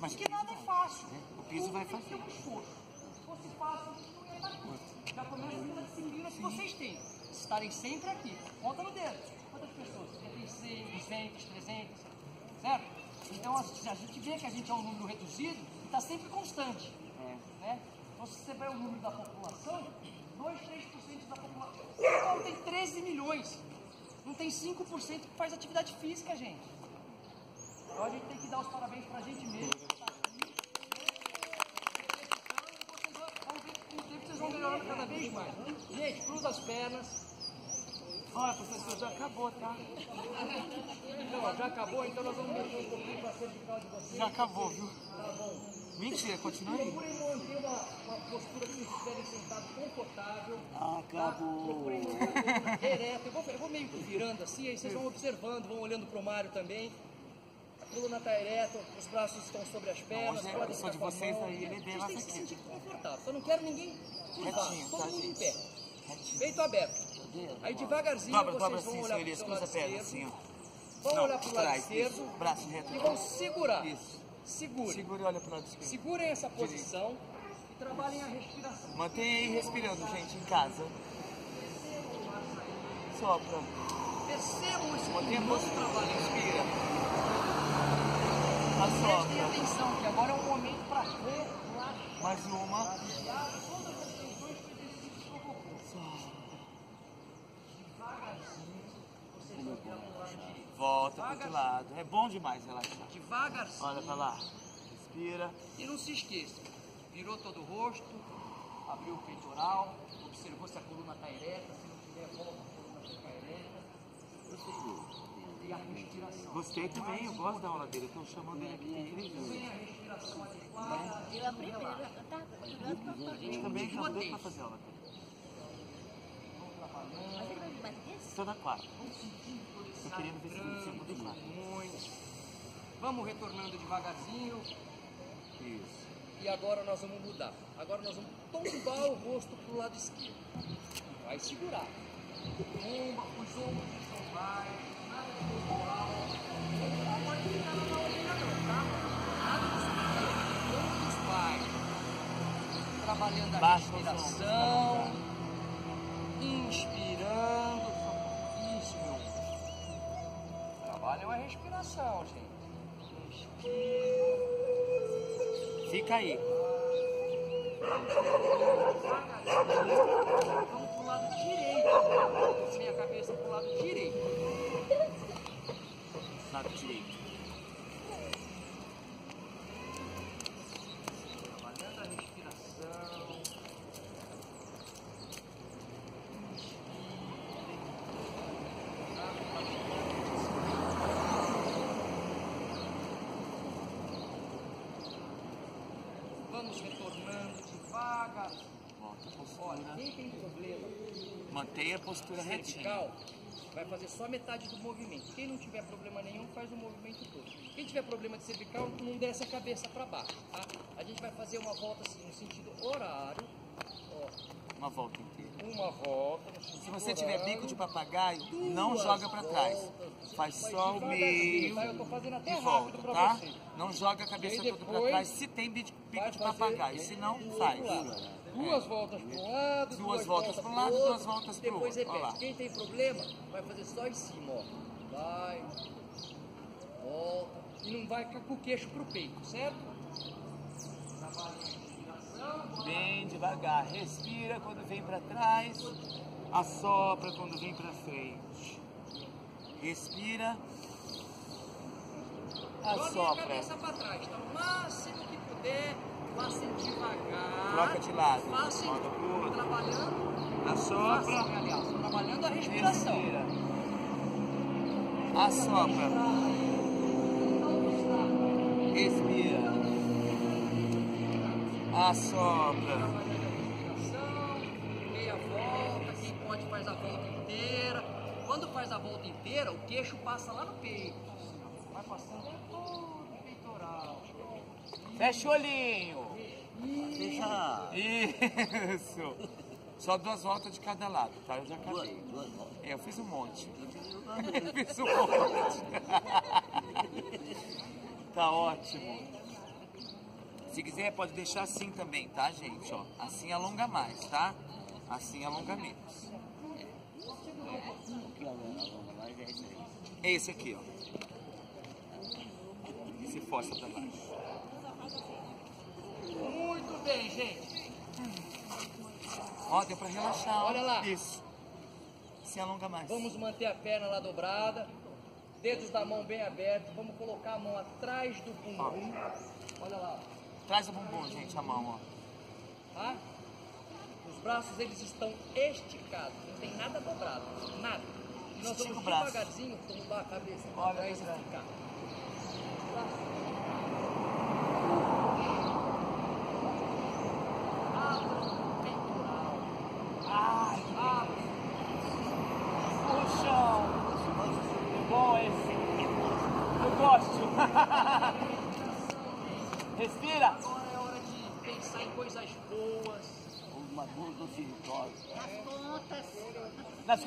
A: Mas
D: Porque nada é fácil.
A: o piso vai
D: Tem que ter
A: fazer.
D: um esforço. Se fosse fácil, a não ia estar aqui. Já começa pela disciplina que vocês têm. Estarem sempre aqui. Conta no dedo. Quantas pessoas? Você tem 100, 200, 300? certo? Então, assim, a gente vê que a gente é um número reduzido e está sempre constante.
A: É.
D: Né? Se você pega o número da população, 2, 3% da população. São Paulo tem 13 milhões. Não tem 5% que faz atividade física, gente. Então a gente tem que dar os parabéns pra gente mesmo. tá? Vocês vão- vão ver que com o tempo vocês vão melhorando cada vez mais. Gente, cruza as pernas.
A: Olha, professor, já acabou, tá?
D: Então, já acabou, então nós vamos mexer um pouquinho pra cervical de vocês.
A: Já acabou, viu?
D: Tá bom.
A: Mentira, continua aí.
D: Procurem manter uma, uma postura que vocês estiverem sentados confortável.
G: Acabou.
D: Procurem manter ereta. Eu vou, eu vou meio que virando assim, aí vocês vão observando, vão olhando pro Mário também. A coluna está ereta, os braços estão sobre as pernas.
A: hoje é
D: podem
A: a pessoa
D: ficar
A: de vocês
D: mão.
A: aí, ele é
D: Vocês têm que se sentir confortável. Eu não quero ninguém curvar,
A: Retinho,
D: todo
A: tá,
D: mundo em
A: gente?
D: pé.
A: Retinho.
D: Peito aberto. Aí devagarzinho
A: Dobra,
D: vocês
A: dobra
D: vão
A: assim,
D: olhar
A: seu cruza
D: lado esquerdo.
A: assim, ó.
D: Vão
A: Não,
D: olhar pro lado
A: trás,
D: esquerdo.
A: Braço reto.
D: e vão segurar.
A: Isso.
D: Segure.
A: Segura e olha pro lado esquerdo.
D: Segurem essa posição e trabalhem a respiração.
A: Mantenha aí respirando, gente, em casa. Sopra.
D: Percebam esse
A: Mantenha a
D: pulmão
A: postura.
D: trabalhando.
A: Respira.
D: Prestem
A: Assopra.
D: atenção que agora é um momento para relaxar.
A: Mais uma.
D: todas as tensões que o exercício provocou. Devagarzinho,
A: Volta pro outro lado. É bom demais relaxar.
D: Devagarzinho.
A: Olha pra lá. Respira.
D: E não se esqueça, virou todo o rosto, abriu o peitoral, observou se a coluna está ereta, se não tiver volta, a coluna fica ereta. E a respiração.
A: Gostei também, eu gosto da aula dele. Eu tô chamando ele aqui, tem três.
D: Tem a respiração adequada.
F: Eu a primeira, eu tava estudando pra
A: A
F: fazer.
A: gente também tá doido
D: Roteiro.
A: pra fazer aula dele.
F: Mas ele vai?
A: Toda quarta.
D: Tô
A: querendo ver se você muda o quadro.
D: Muito. Vamos retornando devagarzinho.
A: Isso.
D: E agora nós vamos mudar. Agora nós vamos tombar o rosto pro lado esquerdo. Vai segurar. Tomba, os ombros estão baixos, nada de postural. Não pode ficar na orelha não, tá? Nada de subir. Ombros baixos. Trabalhando a
A: Baixa
D: respiração. Inspirando. Esse meu ombro. Trabalham a respiração, gente. Inspira.
A: Fica aí.
D: Vamos pro lado direito. Minha cabeça pro lado direito.
A: Lado direito.
D: Trabalhando a respiração. Vamos retornando devagar.
A: Volta a
D: Olha,
A: postura.
D: quem tem problema
A: Mantenha a postura
D: cervical vai fazer só metade do movimento. Quem não tiver problema nenhum, faz o movimento todo. Quem tiver problema de cervical, não desce a cabeça para baixo, tá? A gente vai fazer uma volta assim, no sentido horário. Ó,
A: Uma volta inteira.
D: uma volta
A: Se você tiver
D: horário.
A: bico de papagaio, não joga pra trás. Faz só o meio
D: tá? Eu tô fazendo até
A: e volta,
D: pra
A: tá?
D: você.
A: Não joga a cabeça toda
D: depois
A: trás se tem bico de papagaio. Se não, faz.
D: Duas voltas para um lado,
A: Duas voltas para um lado,
D: outro,
A: duas voltas pro
D: Depois
A: outro. Ó
D: repete. Quem tem problema, vai fazer só em cima, ó. Vai, volta. E não vai ficar com o queixo pro peito, certo? Trabalha a respiração.
A: Bem devagar. Respira quando vem pra trás. Assopra quando vem pra frente. Respira.
D: Jogue a
A: Assopra.
D: cabeça para trás, tá? O máximo que puder, faça devagar.
A: Troca de lado.
D: Faça
A: Roda pro outro.
D: trabalhando.
A: Assopra.
D: Faça, aliás, trabalhando a respiração.
A: Respira. Assopra. Respira. Assopra.
D: Meia volta, quem pode faz a volta inteira. Quando faz a volta inteira, o queixo passa lá no peito. Vai passando todo o peitoral.
A: Fecha o olhinho.
G: Fecha.
A: Isso. Só duas voltas de cada lado, tá? Eu já
G: duas,
A: acabei.
G: duas voltas.
A: É, eu fiz um monte.
G: Eu fiz
A: um monte. tá ótimo. Se quiser, pode deixar assim também, tá, gente? Ó, assim alonga mais, tá? Assim alonga menos.
G: É.
A: Esse aqui, ó. Você força pra baixo.
D: Muito bem, gente.
A: Ó, deu pra relaxar.
D: Olha lá.
A: Isso. Se alonga mais.
D: Vamos manter a perna lá dobrada, dedos da mão bem abertos. Vamos colocar a mão atrás do bumbum. Olha lá,
A: Traz o bumbum, gente, a mão, ó.
D: tá? Os braços eles estão esticados, não tem nada dobrado, nada. E nós
A: Estica
D: vamos
A: braço.
D: devagarzinho tombar a cabeça
A: Olha, André.
D: esticar. Abra o peitoral.
A: Ai,
D: Abra.
A: puxão. Bom esse. Eu gosto. Respira.
D: Agora é hora de pensar em coisas boas.
A: Nas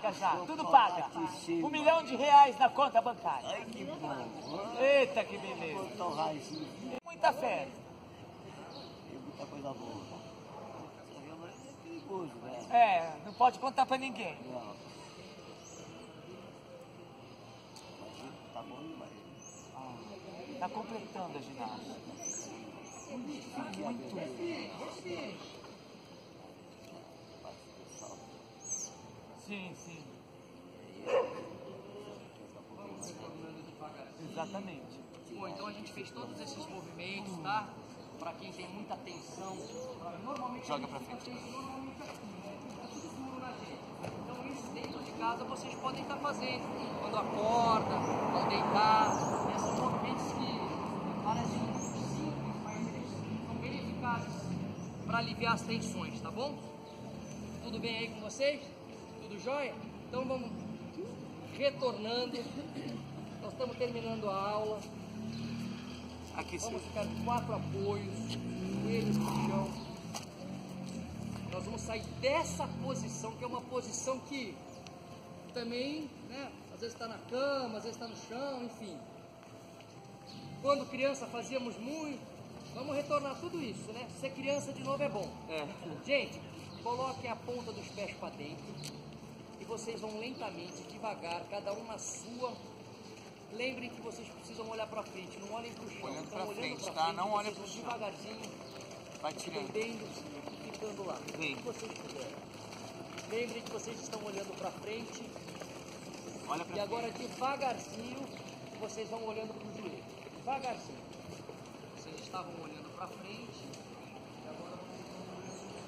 A: pagas já, tudo paga. Um milhão de reais na conta bancária.
G: Ai, que bom.
A: Eita, que beleza.
G: Raizinho.
A: Muita fé.
G: Tem muita coisa boa. É perigoso, né?
A: É, não pode contar pra ninguém.
G: Não. Tá bom demais.
A: Tá completando a ginástica. Sim, sim. Exatamente.
D: Bom, então a gente fez todos esses movimentos, tá? Pra quem tem muita tensão, pra- normalmente
A: Joga pra frente.
D: normalmente aqui, tá tudo escuro na gente. Então isso dentro de casa vocês podem estar fazendo, quando acorda, ao deitar, né? são movimentos que parecem simples, mas eles são bem eficazes para aliviar as tensões, tá bom? Tudo bem aí com vocês? Tudo jóia? Então vamos retornando. Nós estamos terminando a aula.
A: Aqui sim.
D: Vamos ficar com quatro apoios, joelhos no chão. Nós vamos sair dessa posição, que é uma posição que também, né, às vezes está na cama, às vezes está no chão, enfim. Quando criança fazíamos muito, vamos retornar tudo isso, né? Ser criança de novo é bom. Gente, coloquem a ponta dos pés para dentro vocês vão lentamente, devagar, cada um na sua. Lembrem que vocês precisam olhar para frente, não olhem para o chão.
A: Olhando
D: olhando
A: frente,
D: pra
A: tá?
D: frente,
A: Não
D: vocês
A: pro
D: vão
A: chão.
D: Devagarzinho,
A: Vai tirando.
D: entendendo e ficando lá.
A: Vem.
D: O que vocês puderem. Lembrem que vocês estão olhando para frente
A: Olha pra
D: e agora devagarzinho vocês vão olhando para o joelho. Devagarzinho. Vocês estavam olhando para frente e agora vocês estão olhando.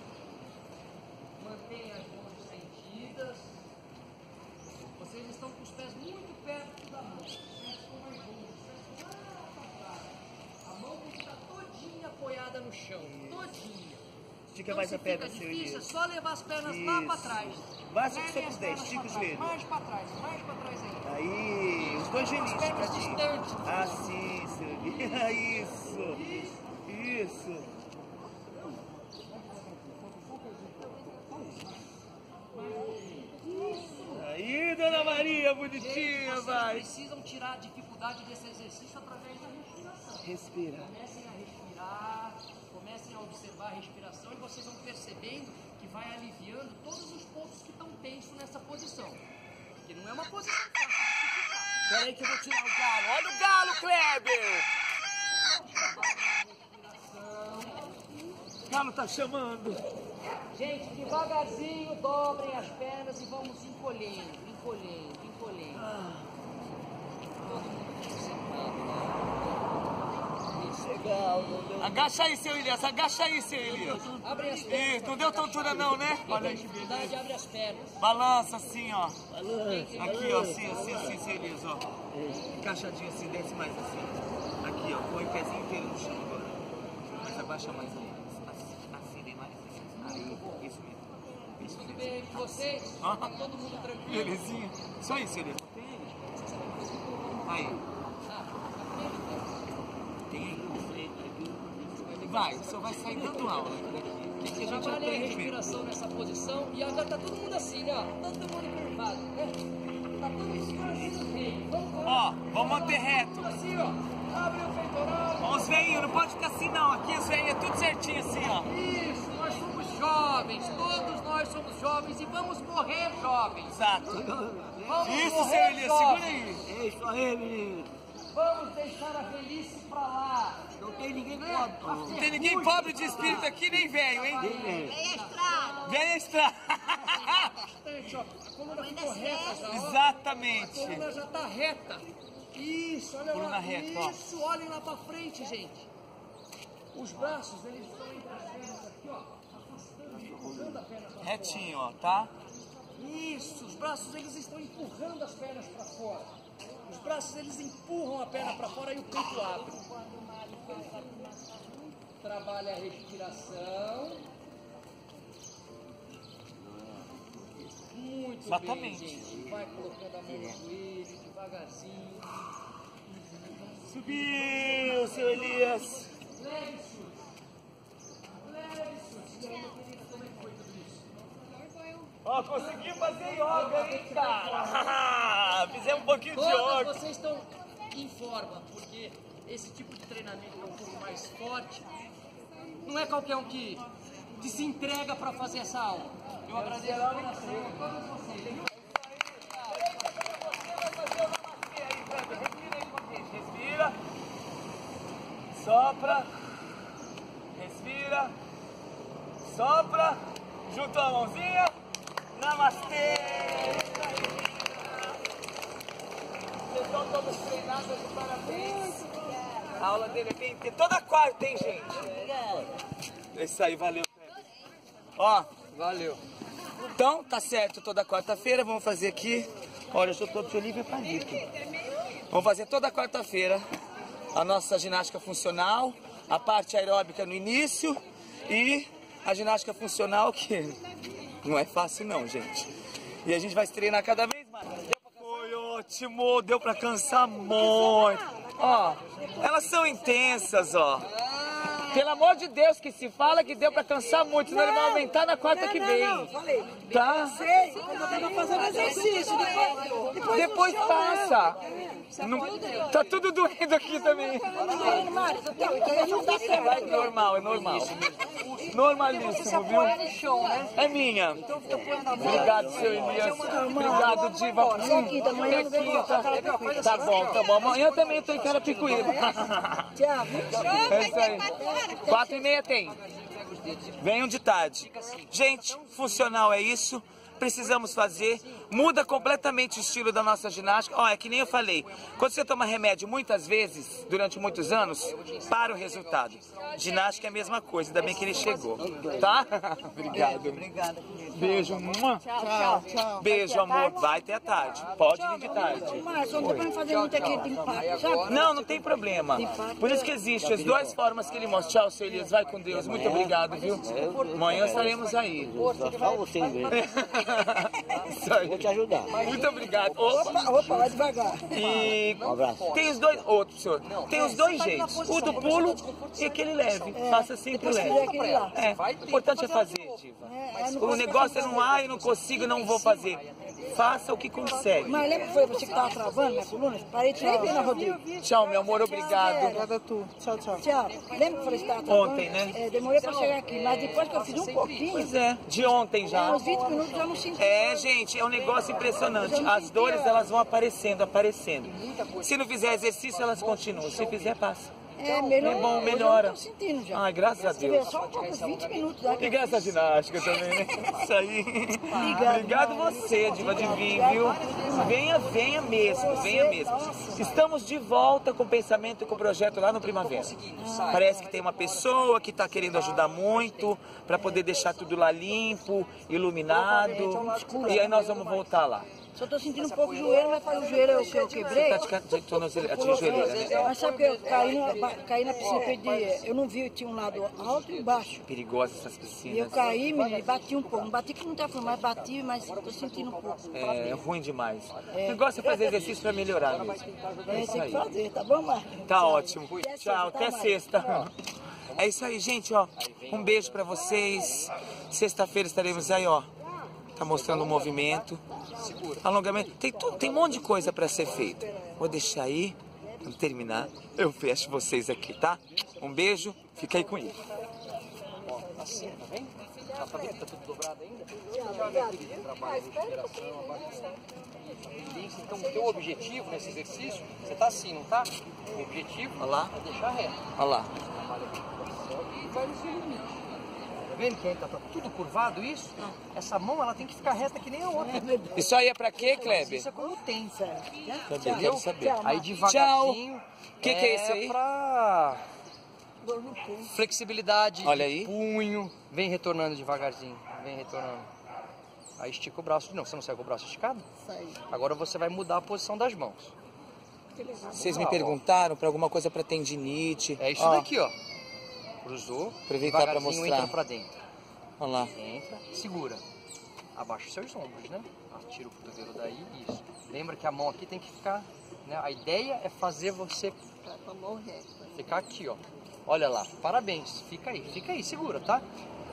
D: Mantenham as mãos estendidas. Vocês estão com os pés muito perto da mão. Os pés ficam mais longe. Os pés lá para trás. A mão tem que estar todinha apoiada no chão. Todinha.
G: Estica
D: Então,
G: mais a perna,
D: fica
G: seu
D: difícil, é só levar as pernas lá
G: Isso.
D: para trás.
G: Basta que você puder, estica o joelho.
D: Mais para trás, mais para trás ainda.
G: Aí, os dois joelhinhos,
D: As pernas
G: esticadinhos.
D: distantes.
G: Assim, seu Elias. Isso. Isso. Aí, Maria, bonitinha,
D: Vocês
G: vai.
D: precisam tirar a dificuldade desse exercício através da respiração.
G: Respira.
D: Comecem a respirar, comecem a observar a respiração e vocês vão percebendo que vai aliviando todos os pontos que estão tensos nessa posição. Porque não é uma posição fácil de ficar.
A: Peraí que eu vou tirar o galo. Olha o galo, Kleber! O galo tá chamando.
D: Gente, devagarzinho, dobrem as pernas e vamos encolhendo, encolhendo,
A: Agacha aí, seu Elias. Agacha aí, seu Elias.
D: Abre as pernas.
A: Isso, não deu tontura não, né? Olha aí que beleza.
D: abre as pernas.
A: Balança assim, ó.
D: Tem
A: Aqui, ó, assim, assim, assim, seu Elias, ó. Encaixadinho assim, desce mais assim. Aqui, ó. Põe o pezinho inteiro no chão agora. Mas abaixa mais aí. Assim, assim, bem mais. Aí, isso mesmo.
D: Tudo bem com vocês?
A: Ah.
D: Tá todo mundo tranquilo?
A: Belezinha. Só isso, Elias. Aí. Tem aí. Vai, só vai sair dando aula. Tem que a
D: respiração nessa posição e agora tá todo mundo assim, né? ó. Todo mundo curvado, né? Tá todo mundo assim. Vamos lá.
A: Ó, vamos manter reto.
D: Assim, ó. Abre o peitoral.
A: Ó, os veinhos, não pode ficar assim não. Aqui os veinhos é tudo certinho assim, ó.
D: Isso, nós somos jovens. Todos nós somos jovens e vamos morrer jovens.
A: Exato.
D: Vamos
A: Isso,
D: morrer
A: seu Elias, segura aí.
G: É isso aí, menino.
D: Vamos deixar a velhice pra lá.
A: Não tem ninguém pobre. Não tem ninguém pobre de espírito aqui, nem velho, hein? Velho estrada.
D: Bastante, ó. A coluna ficou reta já, ó. A
A: Exatamente.
D: coluna já tá reta. Isso, olha
A: Coluna
D: lá.
A: reta, ó.
D: Isso, olhem lá pra frente, gente. Os braços, eles estão entre as pernas aqui, ó. Afastando, empurrando a perna pra
A: Retinho, ó, tá?
D: Isso, os braços eles estão empurrando as pernas para fora. Os braços eles empurram a perna para fora e o peito abre. Trabalha a respiração. Muito
A: Exatamente.
D: bem, gente. Vai colocando a mão no joelho, devagarzinho.
A: Subiu, seu Elias. Ó, consegui fazer yoga, hein, cara? Fizemos um pouquinho de yoga.
D: vocês estão em forma, porque esse tipo de treinamento é um pouco mais forte. Não é qualquer um que, que se entrega para fazer essa aula. Eu agradeço de coração a todos vocês.
A: Sopra. Respira. Sopra. Juntou a mãozinha. Namastê. Vocês estão todos treinados de parabéns. A aula dele é bem... Toda quarta, hein, gente? É isso aí, valeu. Ó, valeu. Então, tá certo, toda quarta-feira vamos fazer aqui. Olha, eu sou todo de Olivia Palito. Vamos fazer toda quarta-feira a nossa ginástica funcional, a parte aeróbica no início e a ginástica funcional que não é fácil não, gente. E a gente vai se treinar cada vez mais. Foi ótimo, deu pra cansar muito. Ó, elas são intensas, ó. Pelo amor de Deus, que se fala que deu pra cansar muito, senão ele vai aumentar na quarta que vem. Tá?
F: Sei, quando eu tava fazendo exercício, depois, depois,
A: Depois passa. Não- tá tudo doendo aqui também. É normal, é normal. Normalíssimo, viu? É minha. Obrigado, seu Elias. Obrigado, Diva. Hum, é quinta. Tá bom, tá bom. Amanhã também eu tô em Carapicuíba. É isso aí. Quatro e meia tem. Venham de tarde. Gente, funcional é isso. Precisamos fazer. Muda completamente o estilo da nossa ginástica. Ó, é que nem eu falei. Quando você toma remédio muitas vezes, durante muitos anos, para o resultado. Ginástica é a mesma coisa. Ainda bem que ele chegou. Tá? Obrigado.
F: Obrigada.
A: Beijo. Mua.
F: Tchau, tchau.
A: Beijo, amor. Vai até a tarde. Pode vir de tarde.
F: Não fazer muito impacto?
A: Não, não tem problema. Por isso que existe as duas formas que ele mostra. Tchau, seu Elias. Vai com Deus. Muito obrigado, viu? Amanhã estaremos aí.
E: Só você mesmo.
A: Isso aí.
E: Vou te ajudar.
A: Muito obrigado. Opa.
F: Opa, vai devagar.
A: E
E: Um abraço.
A: tem os dois. Outro, senhor. Tem os dois jeitos. O do pulo e aquele leve. Faça sempre leve.
F: lá.
A: É, o importante é fazer.
F: É, é,
A: O negócio é não, ah, eu não consigo, não vou fazer. Faça o que consegue.
F: Mas lembra que foi você que tava travando minha coluna? Parei vezes na Rodrigo.
A: Tchau, meu amor, obrigado.
F: Obrigada a tu. Tchau, tchau. Tchau. Lembra que eu falei que tava travando?
A: Ontem, né?
F: É, demorei pra chegar aqui, mas depois que eu fiz um pouquinho,
A: Pois é, de ontem já.
F: uns 20 minutos já não senti.
A: É, gente, é um negócio impressionante. As dores, elas vão aparecendo, aparecendo. Se não fizer exercício, elas continuam. Se fizer, passa.
F: É, melhor.
A: É bom,
F: hoje
A: melhora.
F: Eu sentindo já.
A: Ai, graças a Deus.
F: só um pouco, 20 minutos. Né,
A: E graças à ginástica também, né? Isso aí. Obrigado você, Diva de vir, viu? Venha, venha mesmo, venha mesmo. Estamos de volta com o pensamento e com o projeto lá no Primavera. Parece que tem uma pessoa que está querendo ajudar muito para poder deixar tudo lá limpo, iluminado. E aí nós vamos voltar lá.
F: Só tô sentindo um pouco o joelho, mas foi o joelho que eu quebrei.
A: Tá de ca- de tornozeleira, de joelheira, né?
F: Mas sabe que eu caí na, caí na piscina, perdi, eu não vi, tinha um lado alto e baixo.
A: Perigosas essas
F: E eu
A: piscinas.
F: caí, me bati um pouco. Não bati que não tá falando, mas bati, mas tô sentindo um pouco.
A: É, é ruim demais. O negócio é fazer exercício para melhorar mesmo.
F: É,
A: isso
F: tem
A: aí.
F: que fazer, tá bom, Marcos?
A: Tá ótimo. Tchau, até
F: tá,
A: sexta. É isso aí, gente, ó. Um beijo pra vocês. Sexta-feira estaremos aí, ó. Tá mostrando o movimento. Alongamento. Tem, tu- tem um monte de coisa pra ser feita. Vou deixar aí. Quando terminar, eu fecho vocês aqui, tá? Um beijo. Fica aí com ele.
D: assim, tá vendo? Tá, tá vendo tá tudo dobrado ainda? Então, o teu objetivo nesse exercício, você tá assim, não tá? O objetivo
A: Olha lá.
D: é deixar reto.
A: Olha lá.
D: E vai no seu limite. Tá vendo que tá, tá tudo curvado isso? Essa mão, ela tem que ficar reta que nem a outra.
A: Isso aí é pra quê, Kleber?
D: Isso é como tem, entendeu?
A: Quero saber.
D: Aí devagarzinho.
A: O que, que é isso aí?
D: pra flexibilidade
A: Olha aí.
D: punho. Vem retornando devagarzinho, vem retornando. Aí estica o braço de novo. Você não sai com o braço esticado? Agora você vai mudar a posição das mãos.
A: Vocês me perguntaram pra alguma coisa pra tendinite.
D: É isso
A: Ó,
D: daqui, ó. Cruzou,
A: Aproveitar
D: devagarzinho
A: mostrar.
D: entra pra dentro.
A: Olha lá.
D: Entra, segura. Abaixa os seus ombros, né? Tira o cotovelo daí, isso. Lembra que a mão aqui tem que ficar, né? A ideia é fazer você ficar aqui, ó. Olha lá, parabéns. Fica aí, fica aí, segura, tá?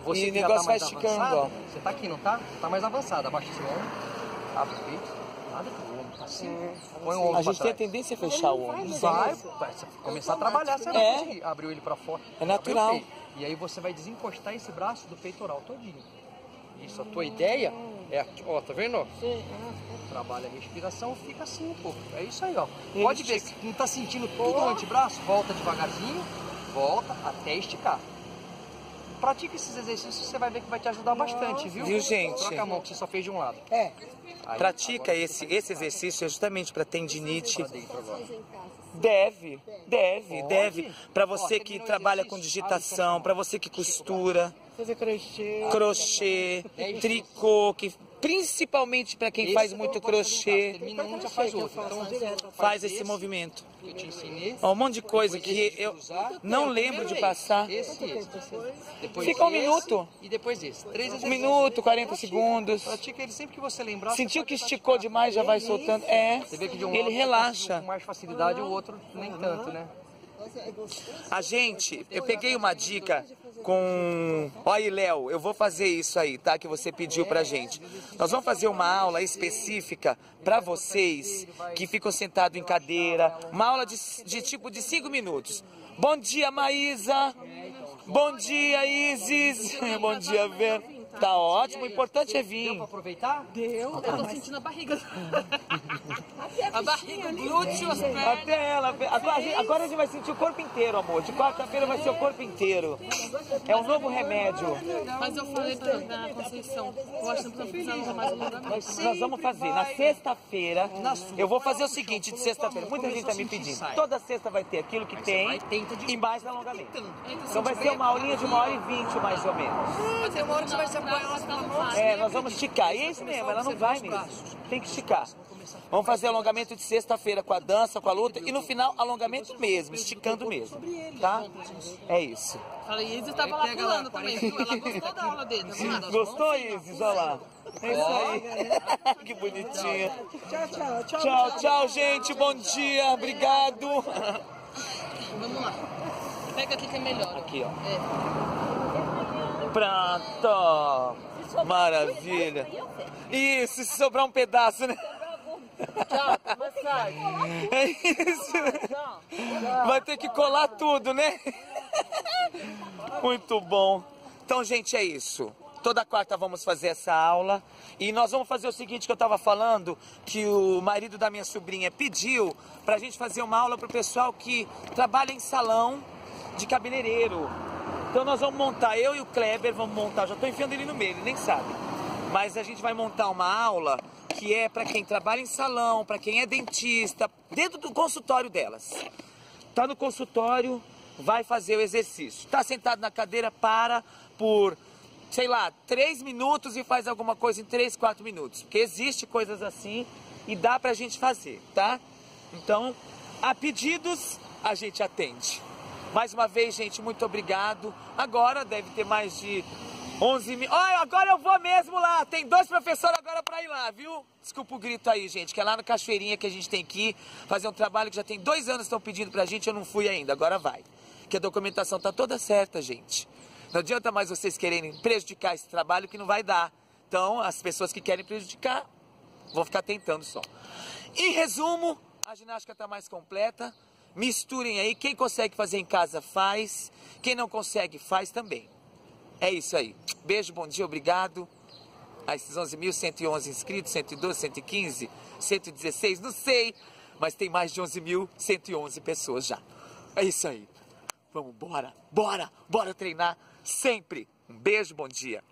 D: Você
A: E o negócio
D: tá
A: vai esticando,
D: avançado,
A: ó.
D: Você tá aqui, não tá? Você tá mais avançado. Abaixa esse ombro, abre o peito. Nada que o assim. Põe o ombro
A: A gente tem a tendência a fechar o ombro.
D: Vai, vai começar a trabalhar, você vai
A: É.
D: conseguir. Abriu ele pra fora.
A: É natural.
D: o. E aí você vai desencostar esse braço do peitoral todinho. Isso, a tua ideia é aqui, ó, tá vendo? ó? Trabalha a respiração, fica assim um pouco. É isso aí, ó. Pode ver, se não tá sentindo tudo no antebraço, volta devagarzinho, volta até esticar. Pratica esses exercícios, você vai ver que vai te ajudar bastante, viu?
A: Viu, gente?
D: Troca a mão que você só fez de um lado.
F: É.
D: Aí,
A: Pratica esse, esse exercício justamente pra tendinite. Deve, deve,
D: Pode.
A: deve. Pra
D: Ó,
A: você que
D: terminou o
A: trabalha com digitação, pra você que costura,
F: Fazer crochê.
A: crochê, tricô, que principalmente pra quem
D: Esse
A: faz muito crochê,
D: caso. Termina um, já faz outro. Então,
A: faz
D: faz
A: esse movimento.
D: Que eu te ensinei.
A: Ó, um monte de coisa
D: Depois
A: que eu
D: usar.
A: não lembro de passar.
D: Esse esse. Depois
A: Fica um
D: esse
A: minuto.
D: E depois esse. Três
A: Um minuto, 40
D: Pratica.
A: segundos.
D: Pratica ele sempre que você lembrar.
A: Sentiu
D: você
A: que esticou demais, já vai soltando. É,
D: Você vê que de um
A: ele relaxa.
D: com mais facilidade, o outro nem tanto, né?
A: A gente, eu peguei uma dica com. Aí, Léo, eu vou fazer isso aí, tá? Que você pediu pra gente. Nós vamos fazer uma aula específica pra vocês que ficam sentados em cadeira. Uma aula de, de tipo de 5 minutos. Bom dia, Maísa. Bom dia, Isis. Bom dia, Vera. Tá ótimo, o importante é
D: Deu
A: vir.
D: pra aproveitar?
F: Deu.
E: Eu tô sentindo a barriga. a barriga, glúteo, as pernas.
A: Até ela. Agora, a gente- agora a gente vai sentir o corpo inteiro, amor. De quarta-feira vai ser o corpo inteiro. É um novo remédio.
E: Mas eu falei pra, pra Conceição, eu acho que não precisa usar mais alongamento.
A: Nós, nós vamos fazer na sexta-feira. Eu vou fazer o seguinte de sexta-feira. Muita gente tá me pedindo. Toda sexta vai ter aquilo que tem
D: vai, tenta de-
A: e mais alongamento. Então vai ser uma aulinha de uma hora e vinte, mais ou menos.
E: Mas tem uma hora que vai se faz.
A: É, nós vamos esticar. É isso mesmo, ela não vai mesmo. Tem que esticar. Vamos fazer alongamento de sexta-feira com a dança, com a luta e no final alongamento mesmo, esticando mesmo. Tá? É isso.
E: Falei, Isis tava lá pulando também, viu? Ela gostou da aula dele.
A: Gostou, Isis? Olha lá. É isso aí. que bonitinha.
F: Tchau, tchau. Tchau.
A: Tchau, tchau, gente. Bom dia. Obrigado.
E: Vamos lá. Pega aqui que é melhor.
A: Aqui, ó.
E: É.
A: Pronto. Maravilha. Isso, se sobrar um pedaço, né?
E: Tchau, massagem.
A: É isso. Vai ter que colar tudo, né? Muito bom. Então, gente, é isso. Toda quarta vamos fazer essa aula. E nós vamos fazer o seguinte que eu estava falando, que o marido da minha sobrinha pediu para a gente fazer uma aula para o pessoal que trabalha em salão de cabeleireiro. Então nós vamos montar, eu e o Kleber vamos montar, já estou enfiando ele no meio, ele nem sabe. Mas a gente vai montar uma aula que é para quem trabalha em salão, para quem é dentista, dentro do consultório delas. Tá no consultório, vai fazer o exercício. Tá sentado na cadeira, para por, sei lá, três minutos e faz alguma coisa em três, quatro minutos. Porque existe coisas assim e dá pra gente fazer, tá? Então, a pedidos, a gente atende. Mais uma vez, gente, muito obrigado. Agora deve ter mais de 11 mil. Olha, agora eu vou mesmo lá. Tem dois professores agora pra ir lá, viu? Desculpa o grito aí, gente, que é lá no Cachoeirinha que a gente tem que ir fazer um trabalho que já tem dois anos estão pedindo pra gente. Eu não fui ainda, agora vai. Que a documentação tá toda certa, gente. Não adianta mais vocês quererem prejudicar esse trabalho que não vai dar. Então, as pessoas que querem prejudicar, vão ficar tentando só. Em resumo, a ginástica está mais completa. Misturem aí. Quem consegue fazer em casa, faz. Quem não consegue, faz também. É isso aí. Beijo, bom dia, obrigado. A esses 11.111 inscritos, 112, 115, 116, não sei, mas tem mais de 11.111 pessoas já. É isso aí. Vamos, bora, bora, bora treinar sempre. Um beijo, bom dia.